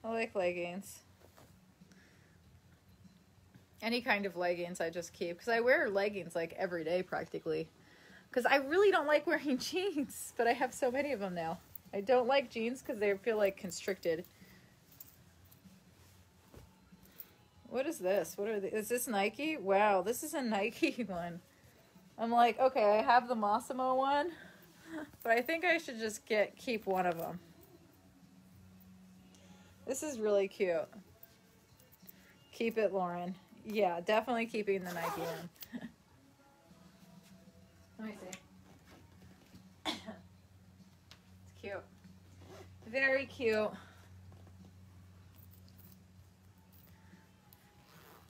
I like leggings. Any kind of leggings I just keep because I wear leggings like every day practically. Because I really don't like wearing jeans but I have so many of them now. I don't like jeans because they feel like constricted. What is this? What are the, is this Nike? Wow this is a Nike one. I'm like okay I have the Mossimo one but I think I should just get keep one of them this is really cute keep it Lauren yeah, definitely keeping the Nike one. Let me see. it's cute. Very cute.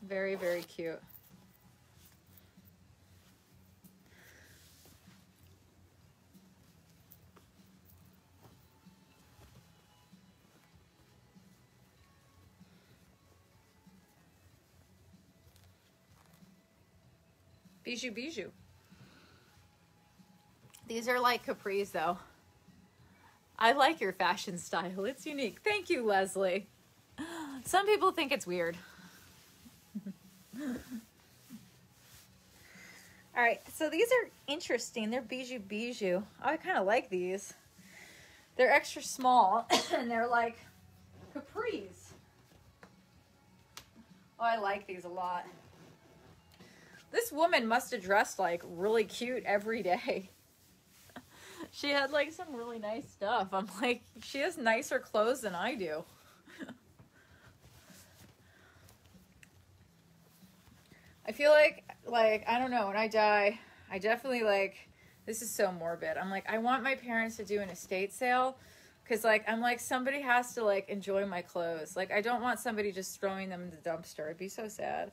Very, very cute. Bisou Bisou. These are like capris though. I like your fashion style. It's unique. Thank you, Leslie. Some people think it's weird. All right, so these are interesting. They're Bisou Bisou. I kind of like these. They're extra small and they're like capris. Oh, I like these a lot. This woman must have dressed like really cute every day. she had like some really nice stuff. I'm like, she has nicer clothes than I do. I feel like like I don't know, when I die, I definitely like this is so morbid. I'm like I want my parents to do an estate sale cuz like I'm like somebody has to like enjoy my clothes. Like I don't want somebody just throwing them in the dumpster. It'd be so sad.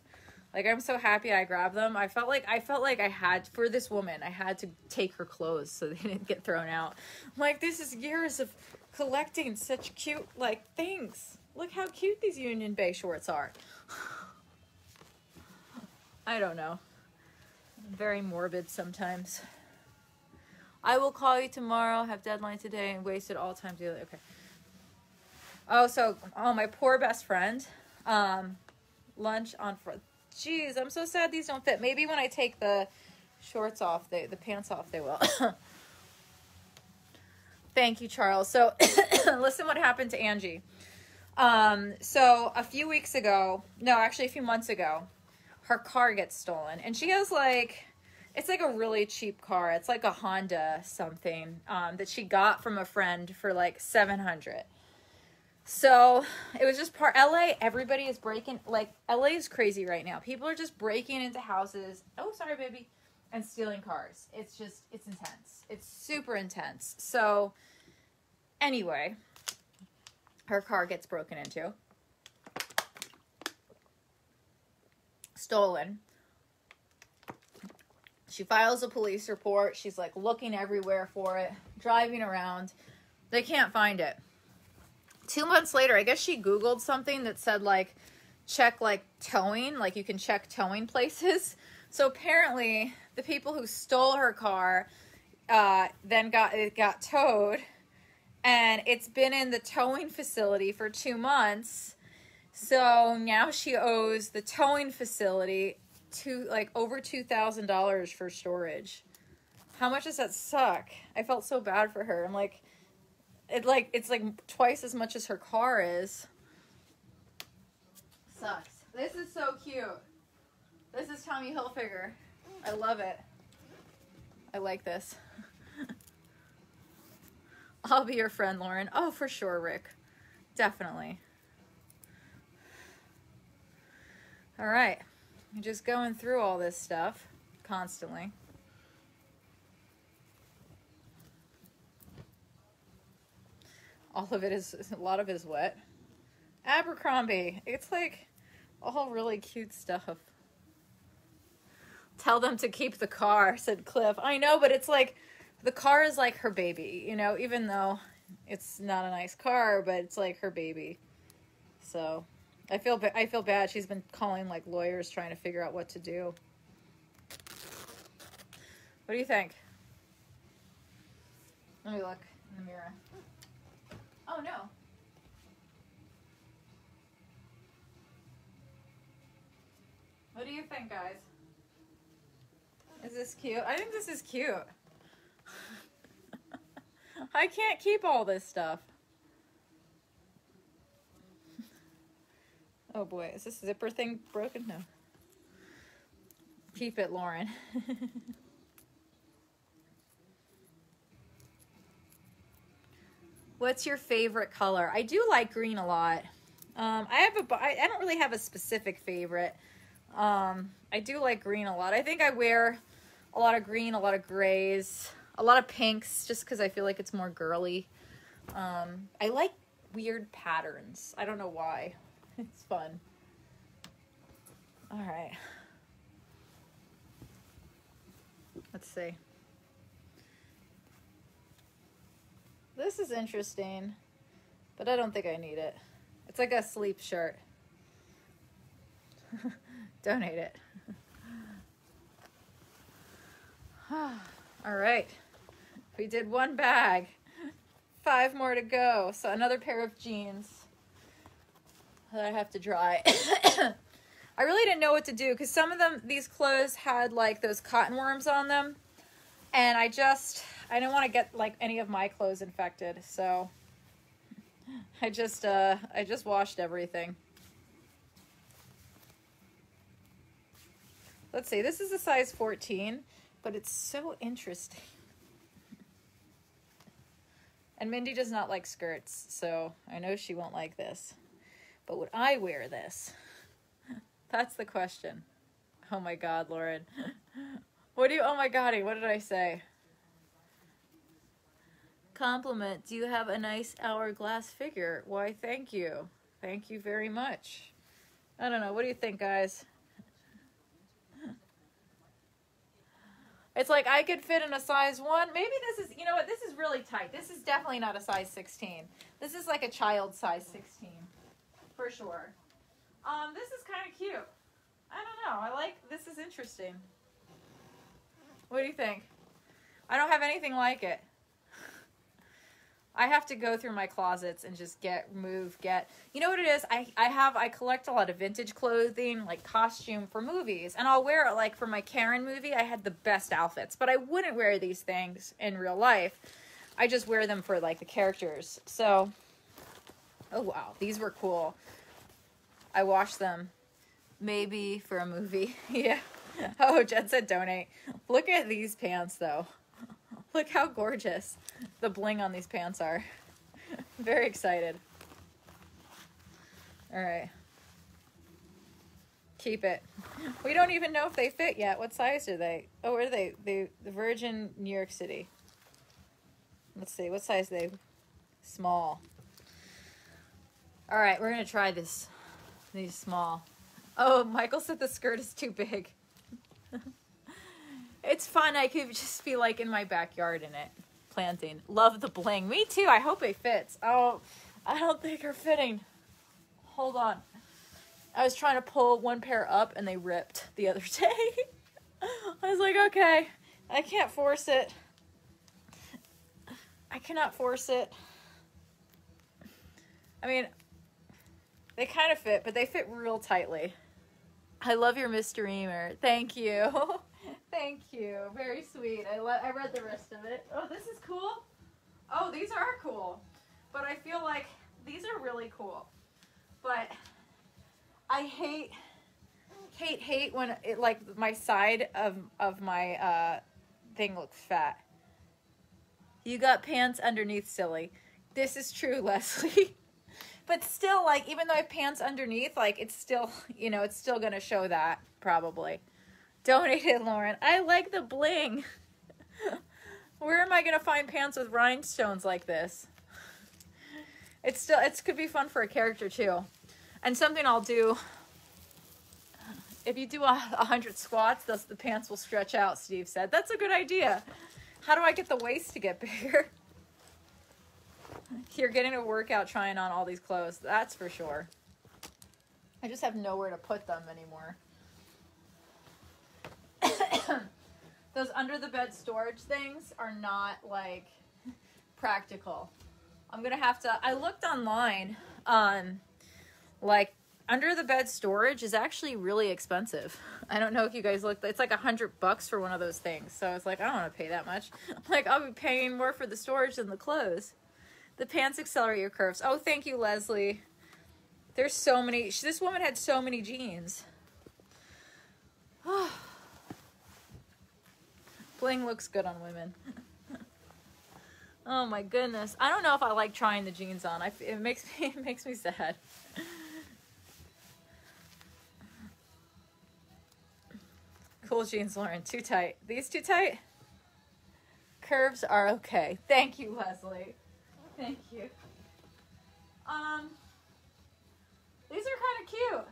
Like I'm so happy I grabbed them. I felt like I felt like I had for this woman, I had to take her clothes so they didn't get thrown out. I'm like this is years of collecting such cute like things. Look how cute these Union Bay shorts are. I don't know. Very morbid sometimes. I will call you tomorrow, have deadline today, and wasted all time together. Okay. Oh, so, oh, my poor best friend. Um, lunch on, jeez, I'm so sad these don't fit. Maybe when I take the shorts off, they, the pants off, they will. Thank you, Charles. So, listen what happened to Angie. Um, so a few weeks ago, no, actually a few months ago, her car gets stolen and she has like it's like a really cheap car it's like a honda something um, that she got from a friend for like 700 so it was just part la everybody is breaking like la is crazy right now people are just breaking into houses oh sorry baby and stealing cars it's just it's intense it's super intense so anyway her car gets broken into stolen. She files a police report. She's like looking everywhere for it, driving around. They can't find it. Two months later, I guess she Googled something that said like check like towing, like you can check towing places. So apparently, the people who stole her car uh, then got it got towed, and it's been in the towing facility for two months so now she owes the towing facility to like over two thousand dollars for storage. How much does that suck? I felt so bad for her. I'm like, it like it's like twice as much as her car is. Sucks. This is so cute. This is Tommy Hilfiger. I love it. I like this. I'll be your friend, Lauren. Oh, for sure, Rick. Definitely. All right. I'm just going through all this stuff constantly. All of it is, a lot of it is wet. Abercrombie. It's like all really cute stuff. Tell them to keep the car, said Cliff. I know, but it's like the car is like her baby, you know, even though it's not a nice car, but it's like her baby. So I feel I feel bad. She's been calling like lawyers trying to figure out what to do. What do you think? Let me look in the mirror. Oh no. What do you think, guys? Is this cute? I think this is cute. I can't keep all this stuff. Oh boy, is this zipper thing broken? No. Keep it, Lauren. What's your favorite color? I do like green a lot. Um, I have a, I, don't really have a specific favorite. Um, I do like green a lot. I think I wear a lot of green, a lot of grays, a lot of pinks, just because I feel like it's more girly. Um, I like weird patterns. I don't know why. It's fun. All right. Let's see. This is interesting, but I don't think I need it. It's like a sleep shirt. Donate it. All right. We did one bag. Five more to go. So another pair of jeans that I have to dry. I really didn't know what to do because some of them, these clothes had like those cotton worms on them. And I just, I didn't want to get like any of my clothes infected. So I just, uh, I just washed everything. Let's see, this is a size 14, but it's so interesting. And Mindy does not like skirts, so I know she won't like this. But would I wear this? That's the question. Oh my god, Lauren. What do you, oh my god, what did I say? Compliment. Do you have a nice hourglass figure? Why, thank you. Thank you very much. I don't know. What do you think, guys? It's like I could fit in a size one. Maybe this is, you know what, this is really tight. This is definitely not a size 16. This is like a child size 16, for sure. Um, this is kind of cute. I don't know. I like, this is interesting. What do you think? I don't have anything like it. I have to go through my closets and just get, move, get. You know what it is? I, I have, I collect a lot of vintage clothing, like costume for movies. And I'll wear it, like for my Karen movie, I had the best outfits. But I wouldn't wear these things in real life. I just wear them for, like, the characters. So, oh wow, these were cool. I washed them. Maybe for a movie. yeah. Oh, Jen said donate. Look at these pants, though. Look how gorgeous the bling on these pants are. Very excited. All right. Keep it. We don't even know if they fit yet. What size are they? Oh, where are they? They the Virgin New York City. Let's see. What size they? Small. All right, we're gonna try this. These small. Oh, Michael said the skirt is too big. It's fun. I could just be like in my backyard in it, planting. Love the bling. Me too. I hope it fits. Oh, I don't think they're fitting. Hold on. I was trying to pull one pair up and they ripped the other day. I was like, okay, I can't force it. I cannot force it. I mean, they kind of fit, but they fit real tightly. I love your Mr. Eamer. Thank you. Thank you. Very sweet. I, I read the rest of it. Oh, this is cool. Oh, these are cool. But I feel like these are really cool. But I hate, hate, hate when it like my side of, of my uh, thing looks fat. You got pants underneath, silly. This is true, Leslie. but still, like, even though I have pants underneath, like, it's still, you know, it's still gonna show that, probably. Donated, Lauren. I like the bling. Where am I gonna find pants with rhinestones like this? It's still, it could be fun for a character, too. And something I'll do, if you do a, a hundred squats, thus the pants will stretch out, Steve said. That's a good idea. How do I get the waist to get bigger? You're getting a workout trying on all these clothes. That's for sure. I just have nowhere to put them anymore. Those under the bed storage things are not like practical. I'm gonna have to. I looked online. Um, like under the bed storage is actually really expensive. I don't know if you guys looked. It's like a hundred bucks for one of those things. So it's like I don't want to pay that much. Like I'll be paying more for the storage than the clothes. The pants accelerate your curves. Oh, thank you, Leslie. There's so many. This woman had so many jeans. Bling looks good on women. oh my goodness. I don't know if I like trying the jeans on. I, it makes me it makes me sad. Cool jeans, Lauren. Too tight. These too tight? Curves are okay. Thank you, Leslie. Thank you. Um, these are kind of cute.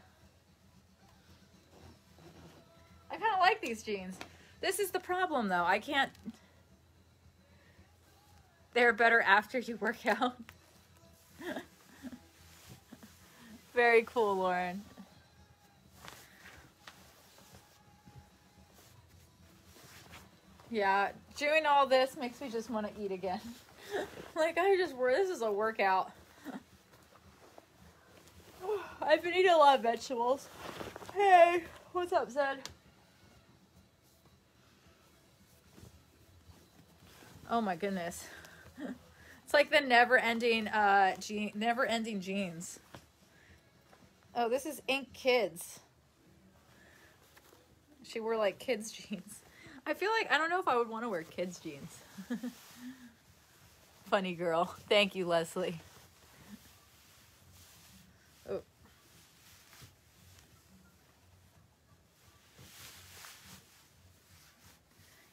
I kind of like these jeans. This is the problem though. I can't. They're better after you work out. Very cool, Lauren. Yeah, doing all this makes me just want to eat again. like I just were this is a workout. I've been eating a lot of vegetables. Hey, what's up, Zed? Oh my goodness. it's like the never ending uh je- never ending jeans. Oh, this is Ink Kids. She wore like kids jeans. I feel like I don't know if I would want to wear kids jeans. Funny girl. Thank you, Leslie.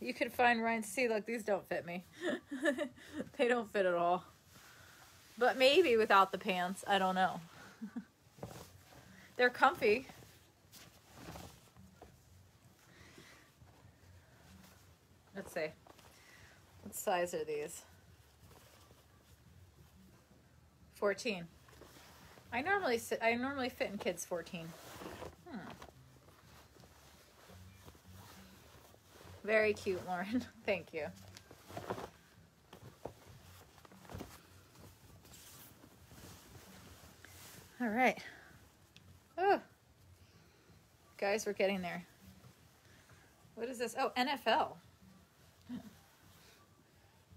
You can find Ryan. See, look, these don't fit me. they don't fit at all. But maybe without the pants. I don't know. They're comfy. Let's see. What size are these? 14. I normally sit, I normally fit in kids 14. Hmm. Very cute, Lauren. Thank you. All right. Oh. Guys, we're getting there. What is this? Oh, NFL.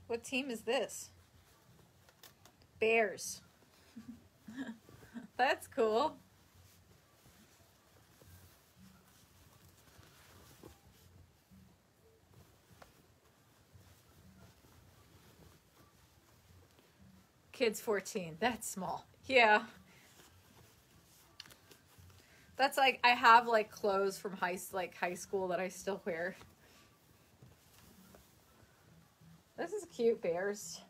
What team is this? Bears. That's cool. Kids 14. That's small. Yeah. That's like I have like clothes from high like high school that I still wear. This is cute, bears.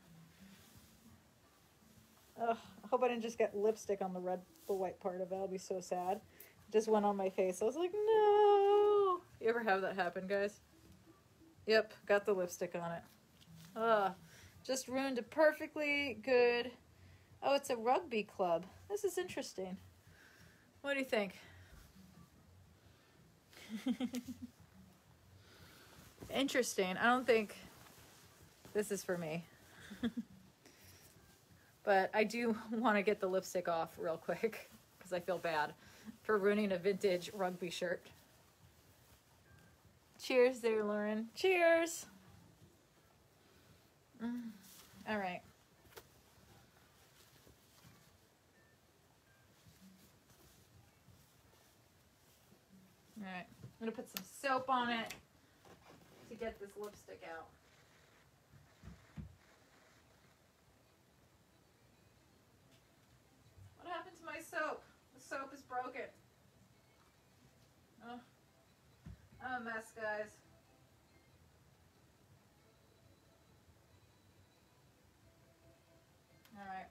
Ugh, I hope I didn't just get lipstick on the red, the white part of it. I'll be so sad. It just went on my face. I was like, no. You ever have that happen, guys? Yep, got the lipstick on it. Ugh, just ruined a perfectly good. Oh, it's a rugby club. This is interesting. What do you think? interesting. I don't think this is for me. but I do want to get the lipstick off real quick because I feel bad for ruining a vintage rugby shirt. Cheers there, Lauren. Cheers. All right. All right. I'm going to put some soap on it to get this lipstick out. What happened to my soap. The soap is broken. Oh, I'm a mess, guys. All right.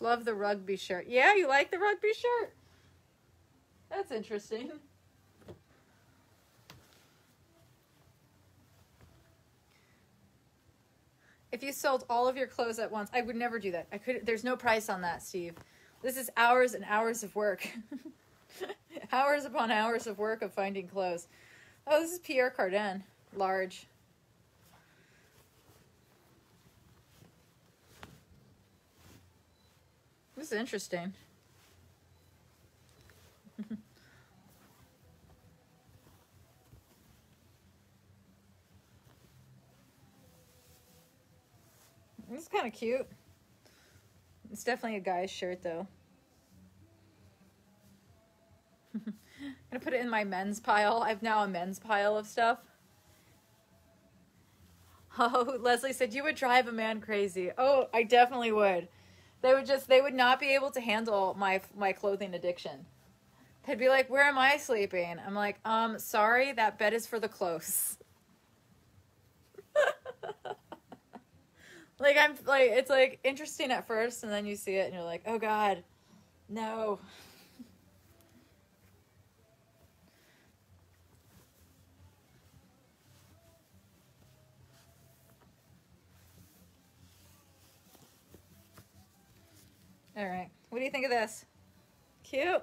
Love the rugby shirt. Yeah, you like the rugby shirt? That's interesting. If you sold all of your clothes at once, I would never do that. I could. There's no price on that, Steve. This is hours and hours of work. hours upon hours of work of finding clothes. Oh, this is Pierre Cardin, large. This is interesting. It's kind of cute. It's definitely a guy's shirt, though. I'm gonna put it in my men's pile. I've now a men's pile of stuff. Oh, Leslie said you would drive a man crazy. Oh, I definitely would. They would just they would not be able to handle my my clothing addiction. They'd be like, "Where am I sleeping?" I'm like, "Um, sorry, that bed is for the close." like I'm like it's like interesting at first and then you see it and you're like, "Oh god. No." All right. What do you think of this? Cute.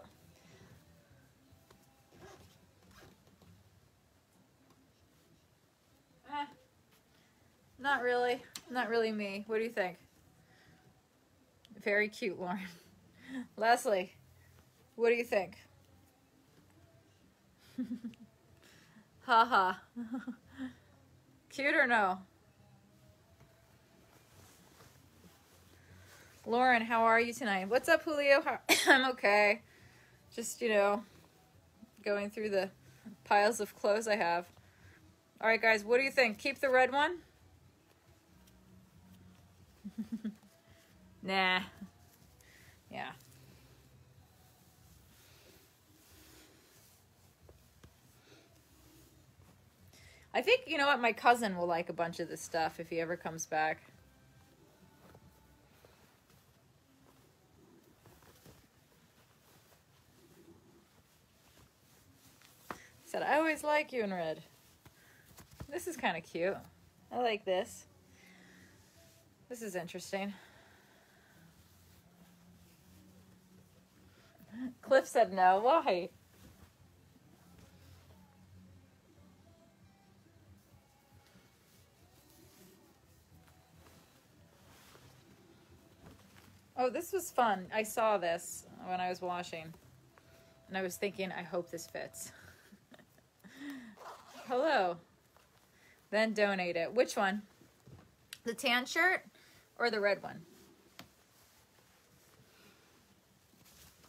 Eh, not really. Not really me. What do you think? Very cute, Lauren. Leslie, what do you think? Haha. cute or no? Lauren, how are you tonight? What's up, Julio? How- I'm okay. Just, you know, going through the piles of clothes I have. All right, guys, what do you think? Keep the red one? nah. Yeah. I think, you know what, my cousin will like a bunch of this stuff if he ever comes back. Said, I always like you in red. This is kind of cute. I like this. This is interesting. Cliff said no. Why? Oh, this was fun. I saw this when I was washing. And I was thinking, I hope this fits. Hello. Then donate it. Which one? The tan shirt or the red one?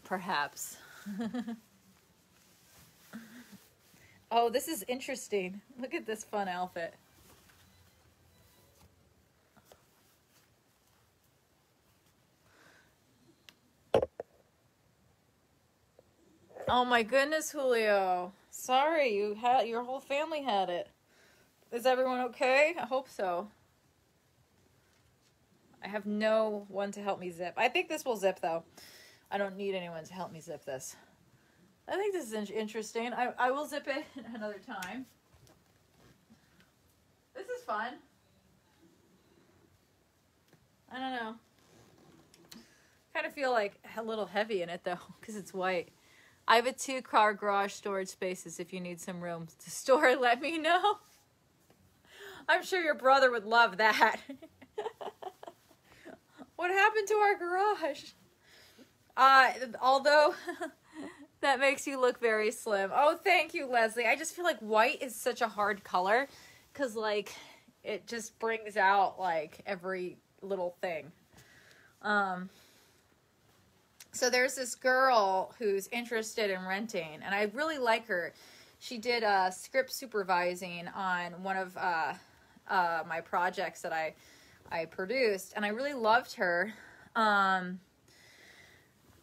Perhaps. oh, this is interesting. Look at this fun outfit. Oh my goodness, Julio. Sorry, you had your whole family had it. Is everyone okay? I hope so. I have no one to help me zip. I think this will zip though. I don't need anyone to help me zip this. I think this is in- interesting. I, I will zip it another time. This is fun. I don't know. Kind of feel like a little heavy in it though, because it's white. I have a two car garage storage spaces if you need some room to store, let me know. I'm sure your brother would love that. what happened to our garage? Uh, although that makes you look very slim. Oh, thank you, Leslie. I just feel like white is such a hard color because, like, it just brings out, like, every little thing. Um, so there's this girl who's interested in renting, and I really like her. She did uh, script supervising on one of uh, uh, my projects that I I produced, and I really loved her. Um,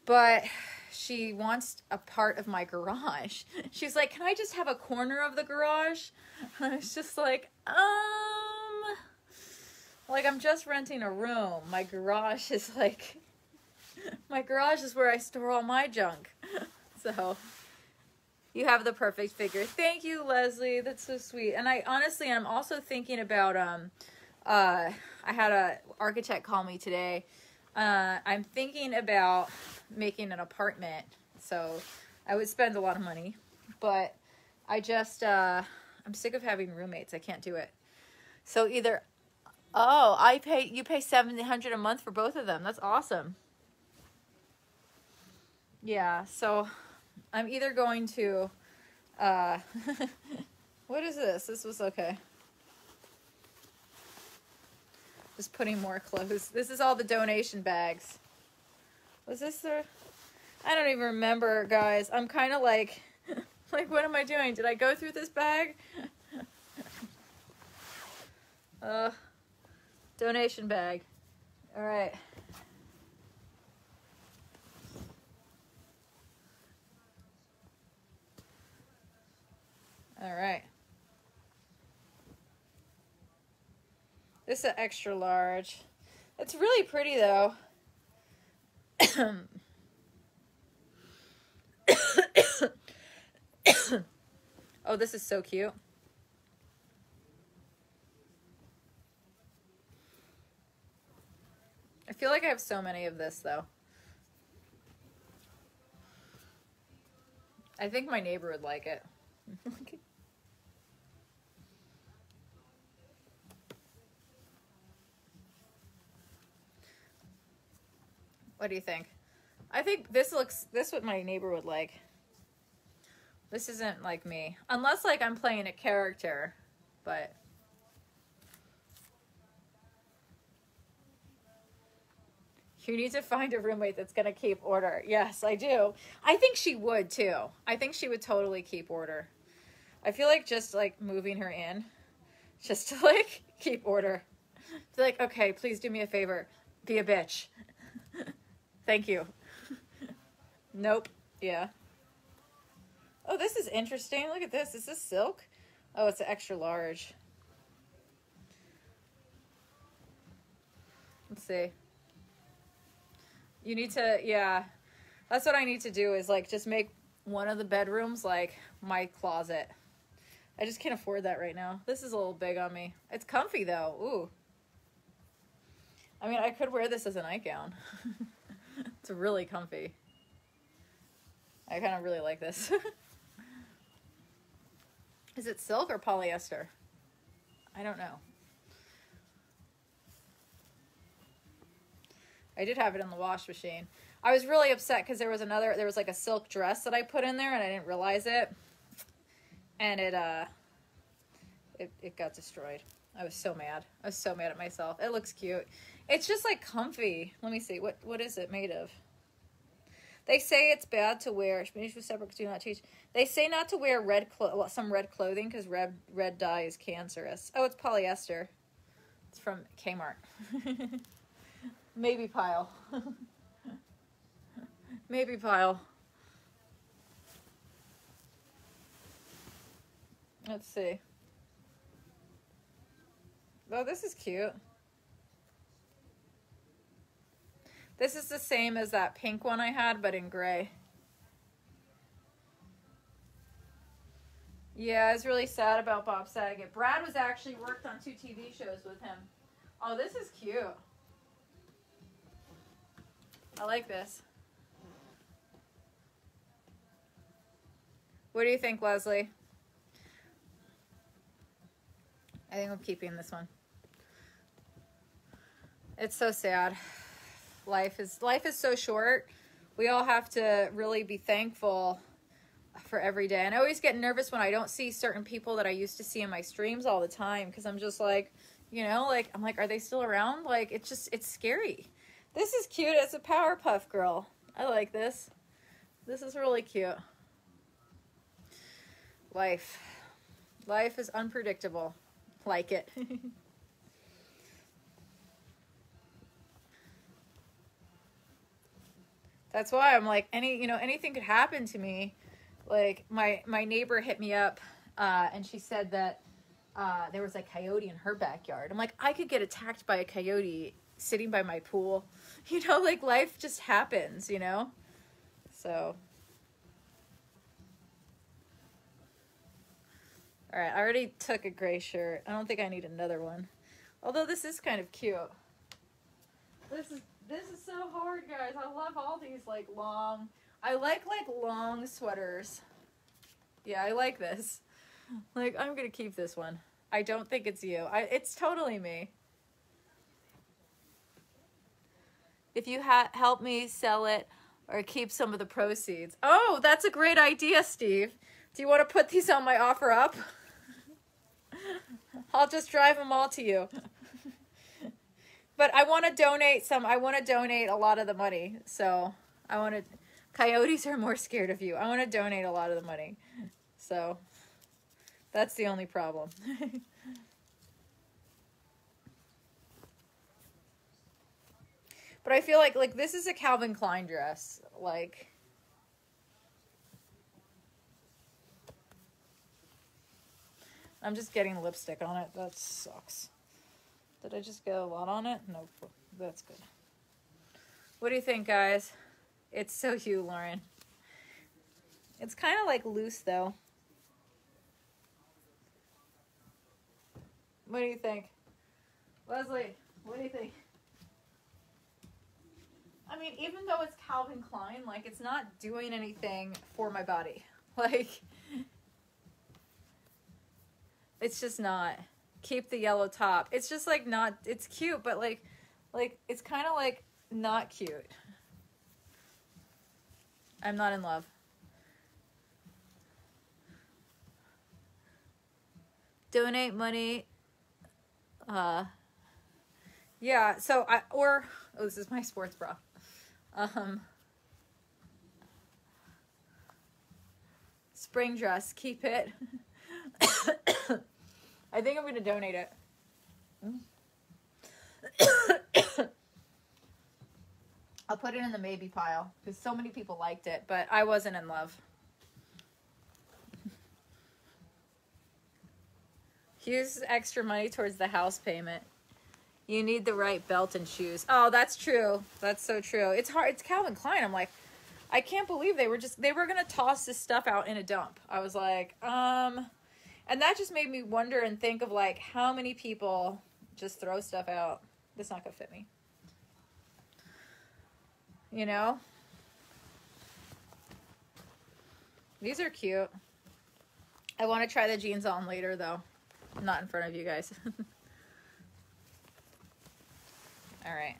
but she wants a part of my garage. She's like, "Can I just have a corner of the garage?" And I was just like, "Um, like I'm just renting a room. My garage is like." my garage is where I store all my junk. So you have the perfect figure. Thank you, Leslie. That's so sweet. And I honestly I'm also thinking about um uh I had a architect call me today. Uh I'm thinking about making an apartment. So I would spend a lot of money, but I just uh I'm sick of having roommates. I can't do it. So either Oh, I pay you pay 700 a month for both of them. That's awesome. Yeah, so I'm either going to uh what is this? This was okay. Just putting more clothes. This is all the donation bags. Was this the I don't even remember, guys. I'm kind of like like what am I doing? Did I go through this bag? uh donation bag. All right. All right. This is an extra large. It's really pretty though. oh, this is so cute. I feel like I have so many of this though. I think my neighbor would like it. what do you think? I think this looks this what my neighbor would like. This isn't like me. Unless like I'm playing a character, but You need to find a roommate that's going to keep order. Yes, I do. I think she would too. I think she would totally keep order. I feel like just like moving her in just to like keep order. Be like, okay, please do me a favor. Be a bitch. Thank you. nope. Yeah. Oh, this is interesting. Look at this. Is this silk? Oh, it's extra large. Let's see. You need to, yeah. That's what I need to do is like just make one of the bedrooms like my closet. I just can't afford that right now. This is a little big on me. It's comfy though. Ooh. I mean, I could wear this as a nightgown. it's really comfy. I kind of really like this. is it silk or polyester? I don't know. I did have it in the wash machine. I was really upset because there was another, there was like a silk dress that I put in there and I didn't realize it. And it, uh, it, it got destroyed. I was so mad. I was so mad at myself. It looks cute. It's just like comfy. Let me see. What, what is it made of? They say it's bad to wear. Do not teach. They say not to wear red some red clothing because red red dye is cancerous. Oh, it's polyester. It's from Kmart. Maybe pile. Maybe pile. Let's see. Oh, this is cute. This is the same as that pink one I had, but in gray. Yeah, I was really sad about Bob Saget. Brad was actually worked on two TV shows with him. Oh, this is cute. I like this. What do you think, Leslie? I think I'm keeping this one. It's so sad. Life is life is so short. We all have to really be thankful for every day. And I always get nervous when I don't see certain people that I used to see in my streams all the time because I'm just like, you know, like I'm like, are they still around? Like it's just it's scary. This is cute. It's a Powerpuff Girl. I like this. This is really cute. Life. Life is unpredictable. Like it. That's why I'm like any, you know, anything could happen to me. Like my my neighbor hit me up uh, and she said that uh, there was a coyote in her backyard. I'm like, I could get attacked by a coyote sitting by my pool. You know, like life just happens, you know? So. All right, I already took a gray shirt. I don't think I need another one. Although this is kind of cute. This is this is so hard, guys. I love all these like long. I like like long sweaters. Yeah, I like this. Like I'm to keep this one. I don't think it's you. I it's totally me. if you ha- help me sell it or keep some of the proceeds. Oh, that's a great idea, Steve. Do you want to put these on my offer up? I'll just drive them all to you. But I want to donate some. I want to donate a lot of the money. So I want to. Coyotes are more scared of you. I want to donate a lot of the money. So that's the only problem. But I feel like like this is a Calvin Klein dress. Like I'm just getting lipstick on it. That sucks. Did I just get a lot on it? Nope. That's good. What do you think, guys? It's so you, Lauren. It's kind of like loose, though. What do you think? Leslie, what do you think? I mean, even though it's Calvin Klein, like, it's not doing anything for my body. Like, it's just not. Keep the yellow top. It's just, like, not, it's cute, but, like, like, it's kind of, like, not cute. I'm not in love. Donate money. Uh, yeah, so I, or, oh, this is my sports bra. Um, spring dress, keep it. I think I'm going to donate it. I'll put it in the maybe pile because so many people liked it, but I wasn't in love. Use extra money towards the house payment. You need the right belt and shoes. Oh, that's true. That's so true. It's hard. It's Calvin Klein. I'm like, I can't believe they were just they were gonna toss this stuff out in a dump. I was like, um, and that just made me wonder and think of like how many people just throw stuff out. That's not gonna fit me. You know? These are cute. I want to try the jeans on later though. Not in front of you guys. All right.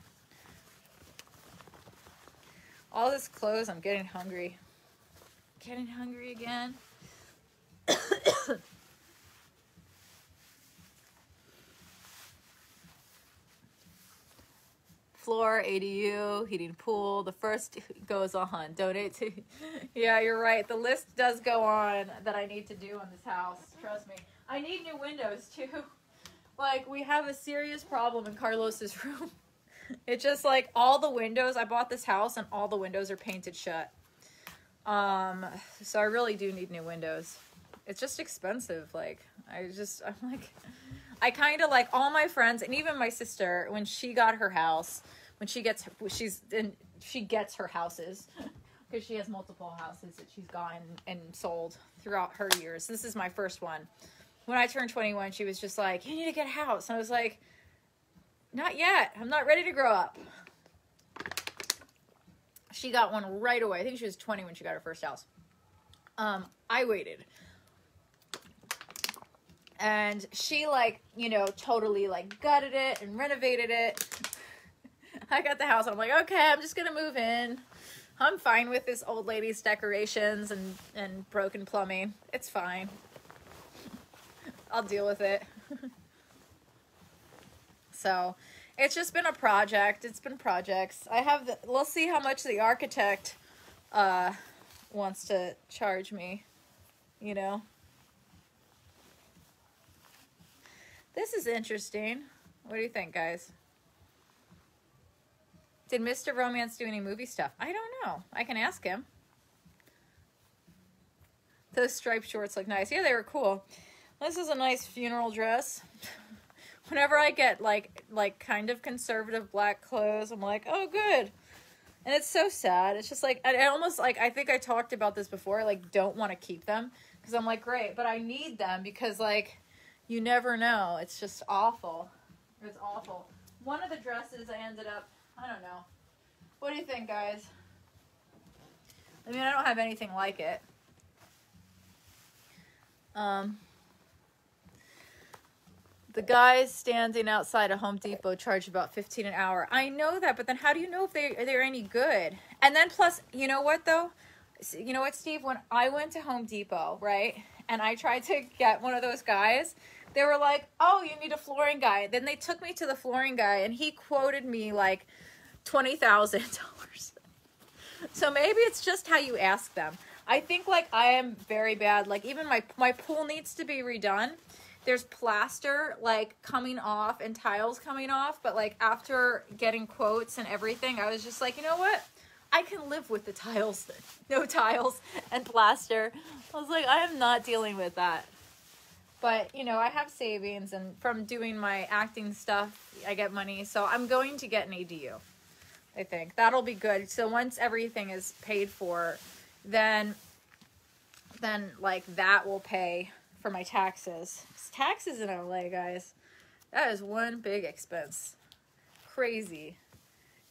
All this clothes, I'm getting hungry. Getting hungry again. Floor, ADU, heating pool. The first goes on. Donate to. yeah, you're right. The list does go on that I need to do on this house. Trust me. I need new windows too. Like, we have a serious problem in Carlos's room. It's just like all the windows. I bought this house and all the windows are painted shut. Um, so I really do need new windows. It's just expensive. Like I just I'm like I kind of like all my friends and even my sister when she got her house, when she gets she's and she gets her houses because she has multiple houses that she's gotten and sold throughout her years. This is my first one. When I turned 21, she was just like, "You need to get a house." And I was like, not yet. I'm not ready to grow up. She got one right away. I think she was 20 when she got her first house. Um, I waited. And she like, you know, totally like gutted it and renovated it. I got the house. I'm like, okay, I'm just gonna move in. I'm fine with this old lady's decorations and, and broken plumbing. It's fine. I'll deal with it. So it's just been a project. It's been projects. I have, the, we'll see how much the architect uh, wants to charge me, you know. This is interesting. What do you think, guys? Did Mr. Romance do any movie stuff? I don't know. I can ask him. Those striped shorts look nice. Yeah, they were cool. This is a nice funeral dress. whenever I get like like kind of conservative black clothes, I'm like, oh good. And it's so sad. It's just like I almost like I think I talked about this before. Like don't want to keep them because I'm like great, but I need them because like you never know. It's just awful. It's awful. One of the dresses I ended up I don't know. What do you think, guys? I mean, I don't have anything like it. Um, the guys standing outside a Home Depot charge about 15 an hour. I know that, but then how do you know if they they're any good? And then plus, you know what though? You know what, Steve? When I went to Home Depot, right, and I tried to get one of those guys, they were like, "Oh, you need a flooring guy." Then they took me to the flooring guy, and he quoted me like twenty thousand dollars. So maybe it's just how you ask them. I think like I am very bad. Like even my my pool needs to be redone there's plaster like coming off and tiles coming off, but like after getting quotes and everything, I was just like, you know what? I can live with the tiles, no tiles and plaster. I was like, I am not dealing with that. But, you know, I have savings and from doing my acting stuff, I get money. So I'm going to get an ADU. I think that'll be good. So once everything is paid for, then then like that will pay for my taxes. Taxes in LA, guys. That is one big expense. Crazy.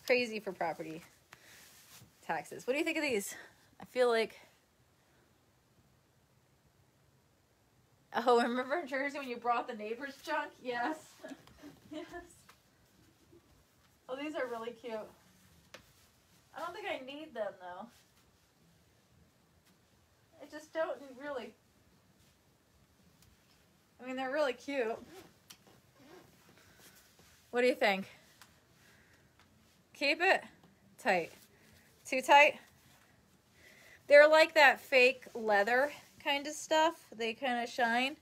Crazy for property taxes. What do you think of these? I feel like Oh, remember in Jersey when you brought the neighbor's junk? Yes. yes. Oh, these are really cute. I don't think I need them though. I just don't really. I mean, they're really cute. What do you think? Keep it tight. Too tight? They're like that fake leather kind of stuff. They kind of shine.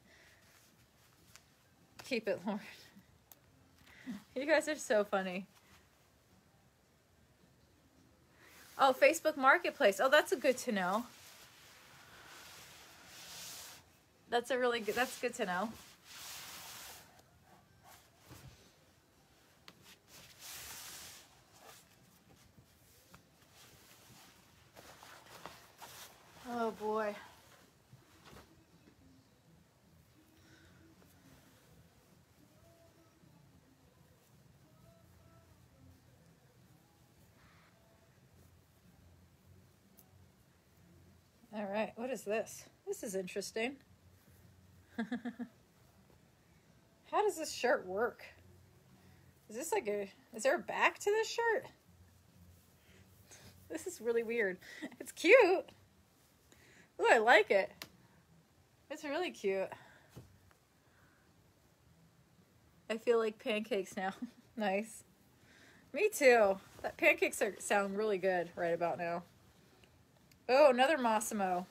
Keep it, Lauren. You guys are so funny. Oh, Facebook Marketplace. Oh, that's a good to know. That's a really good, that's good to know. Oh boy. All right, what is this? This is interesting. How does this shirt work? Is this like a, is there a back to this shirt? This is really weird. It's cute. Oh, I like it. It's really cute. I feel like pancakes now. nice. Me too. That pancakes are, sound really good right about now. Oh, another Mossimo.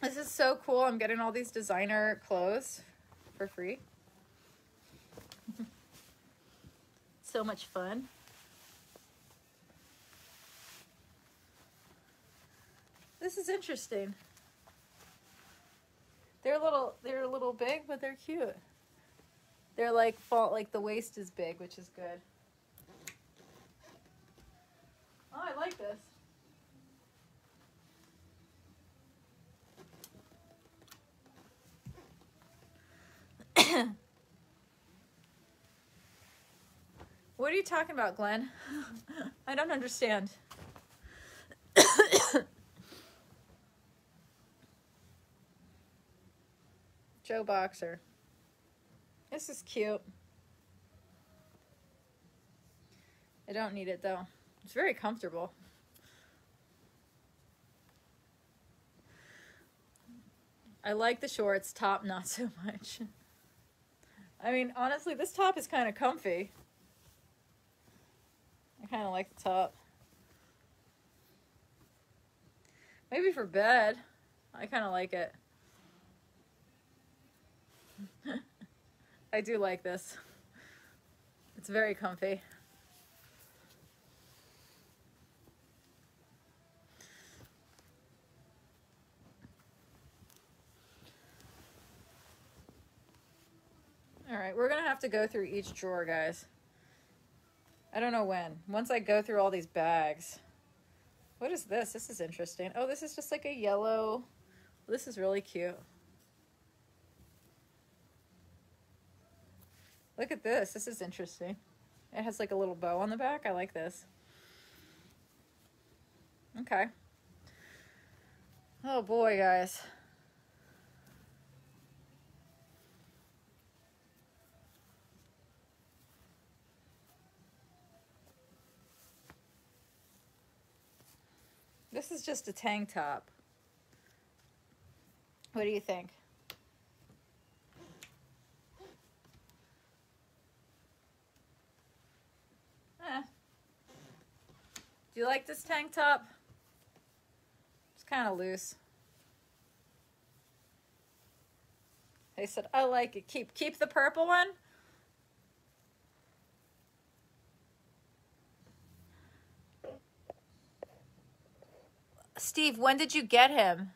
This is so cool. I'm getting all these designer clothes for free. so much fun. This is interesting. They're a little they're a little big, but they're cute. They're like fall like the waist is big, which is good. Oh, I like this. What are you talking about, Glenn? I don't understand. Joe Boxer. This is cute. I don't need it though. It's very comfortable. I like the shorts, top not so much. I mean, honestly, this top is kind of comfy. I kind of like the top. Maybe for bed. I kind of like it. I do like this. It's very comfy. All right, we're to have to go through each drawer, guys. I don't know when. Once I go through all these bags. What is this? This is interesting. Oh, this is just like a yellow. This is really cute. Look at this. This is interesting. It has like a little bow on the back. I like this. Okay. Oh boy, guys. This is just a tank top. What do you think? Eh. Do you like this tank top? It's kind of loose. They said, I like it. Keep keep the purple one. Steve, when did you get him?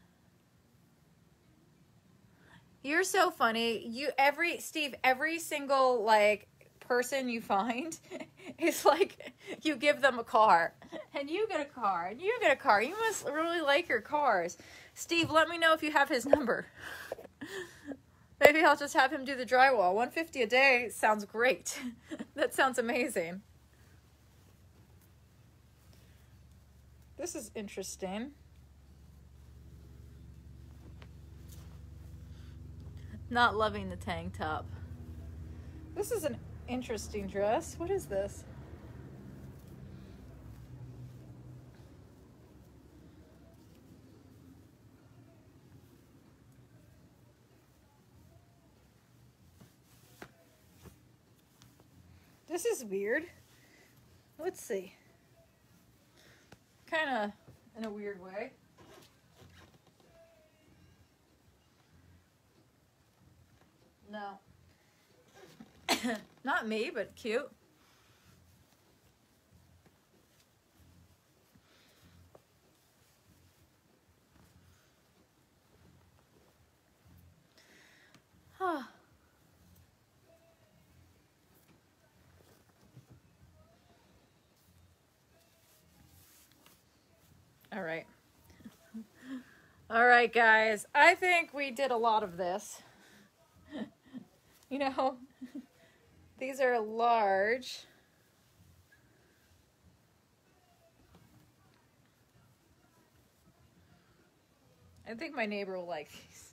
You're so funny. You every Steve, every single like person you find is like you give them a car and you get a car and you get a car. You must really like your cars. Steve, let me know if you have his number. Maybe I'll just have him do the drywall. 150 a day sounds great. that sounds amazing. This is interesting. Not loving the tank top. This is an interesting dress. What is this? This is weird. Let's see. Kind of in a weird way. No. Not me, but cute. Huh. All right. All right, guys. I think we did a lot of this. you know, these are large. I think my neighbor will like these.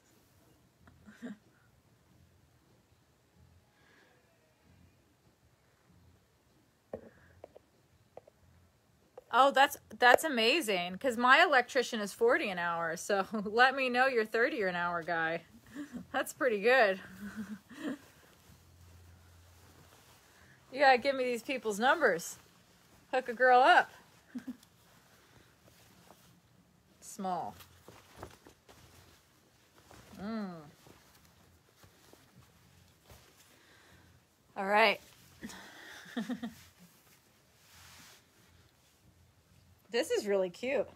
Oh, that's that's amazing because my electrician is 40 an hour. So let me know you're 30 an hour guy. That's pretty good. you gotta give me these people's numbers. Hook a girl up. Small. Mm. All right. This is really cute.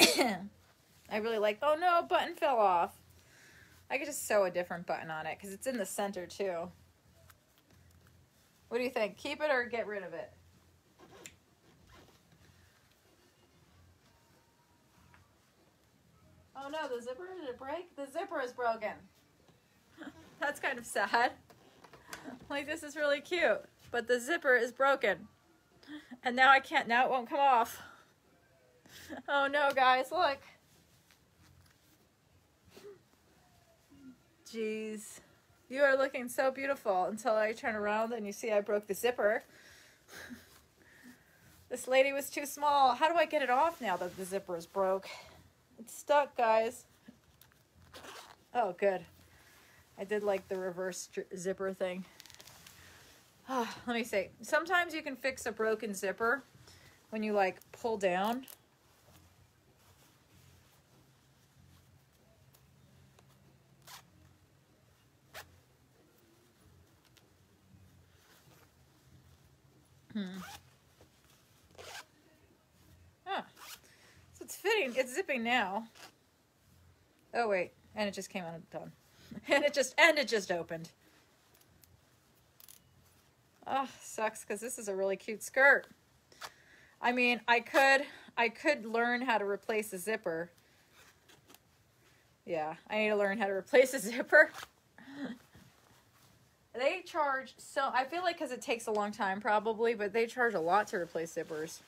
I really like, oh no, button fell off. I could just sew a different button on it because it's in the center too. What do you think? Keep it or get rid of it? Oh no, the zipper, did it break? The zipper is broken. That's kind of sad. Like this is really cute but the zipper is broken. And now I can't, now it won't come off. Oh no, guys, look. Jeez. You are looking so beautiful until I turn around and you see I broke the zipper. this lady was too small. How do I get it off now that the zipper is broke? It's stuck, guys. Oh, good. I did like the reverse zipper thing. let me see. Sometimes you can fix a broken zipper when you like pull down. Hmm. Huh. So it's fitting. It's zipping now. Oh wait, and it just came out done. and it just and it just opened. Oh, sucks because this is a really cute skirt. I mean, I could, I could learn how to replace a zipper. Yeah, I need to learn how to replace a zipper. they charge so, I feel like because it takes a long time probably, but they charge a lot to replace zippers.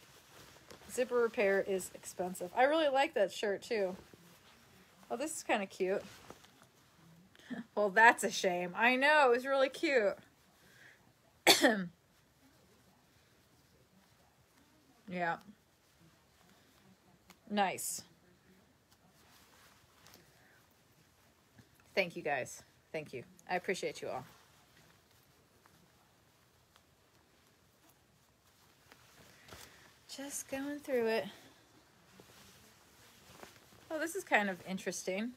Zipper repair is expensive. I really like that shirt too. Oh, this is kind of cute. well, that's a shame. I know, it was really cute. yeah. Nice. Thank you guys. Thank you. I appreciate you all. Just going through it. Oh, this is kind of interesting.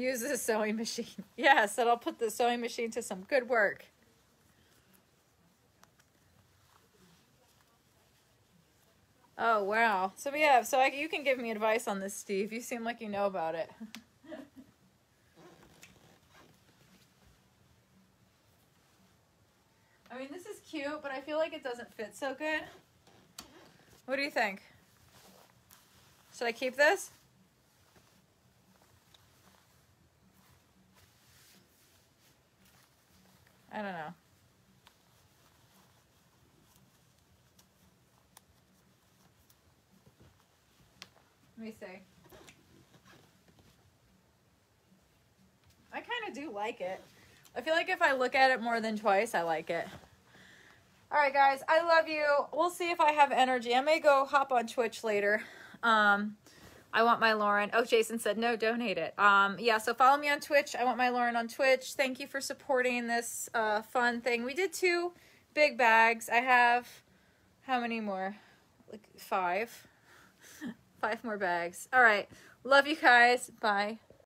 Use the sewing machine. Yes, that'll put the sewing machine to some good work. Oh, wow. So, yeah, so I, you can give me advice on this, Steve. You seem like you know about it. I mean, this is cute, but I feel like it doesn't fit so good. What do you think? Should I keep this? I don't know. Let me see. I kind of do like it. I feel like if I look at it more than twice, I like it. All right, guys, I love you. We'll see if I have energy. I may go hop on Twitch later. Um, I want my Lauren. Oh, Jason said no, donate it. Um, yeah, so follow me on Twitch. I want my Lauren on Twitch. Thank you for supporting this uh, fun thing. We did two big bags. I have how many more? Like five. five more bags. All right. Love you guys. Bye.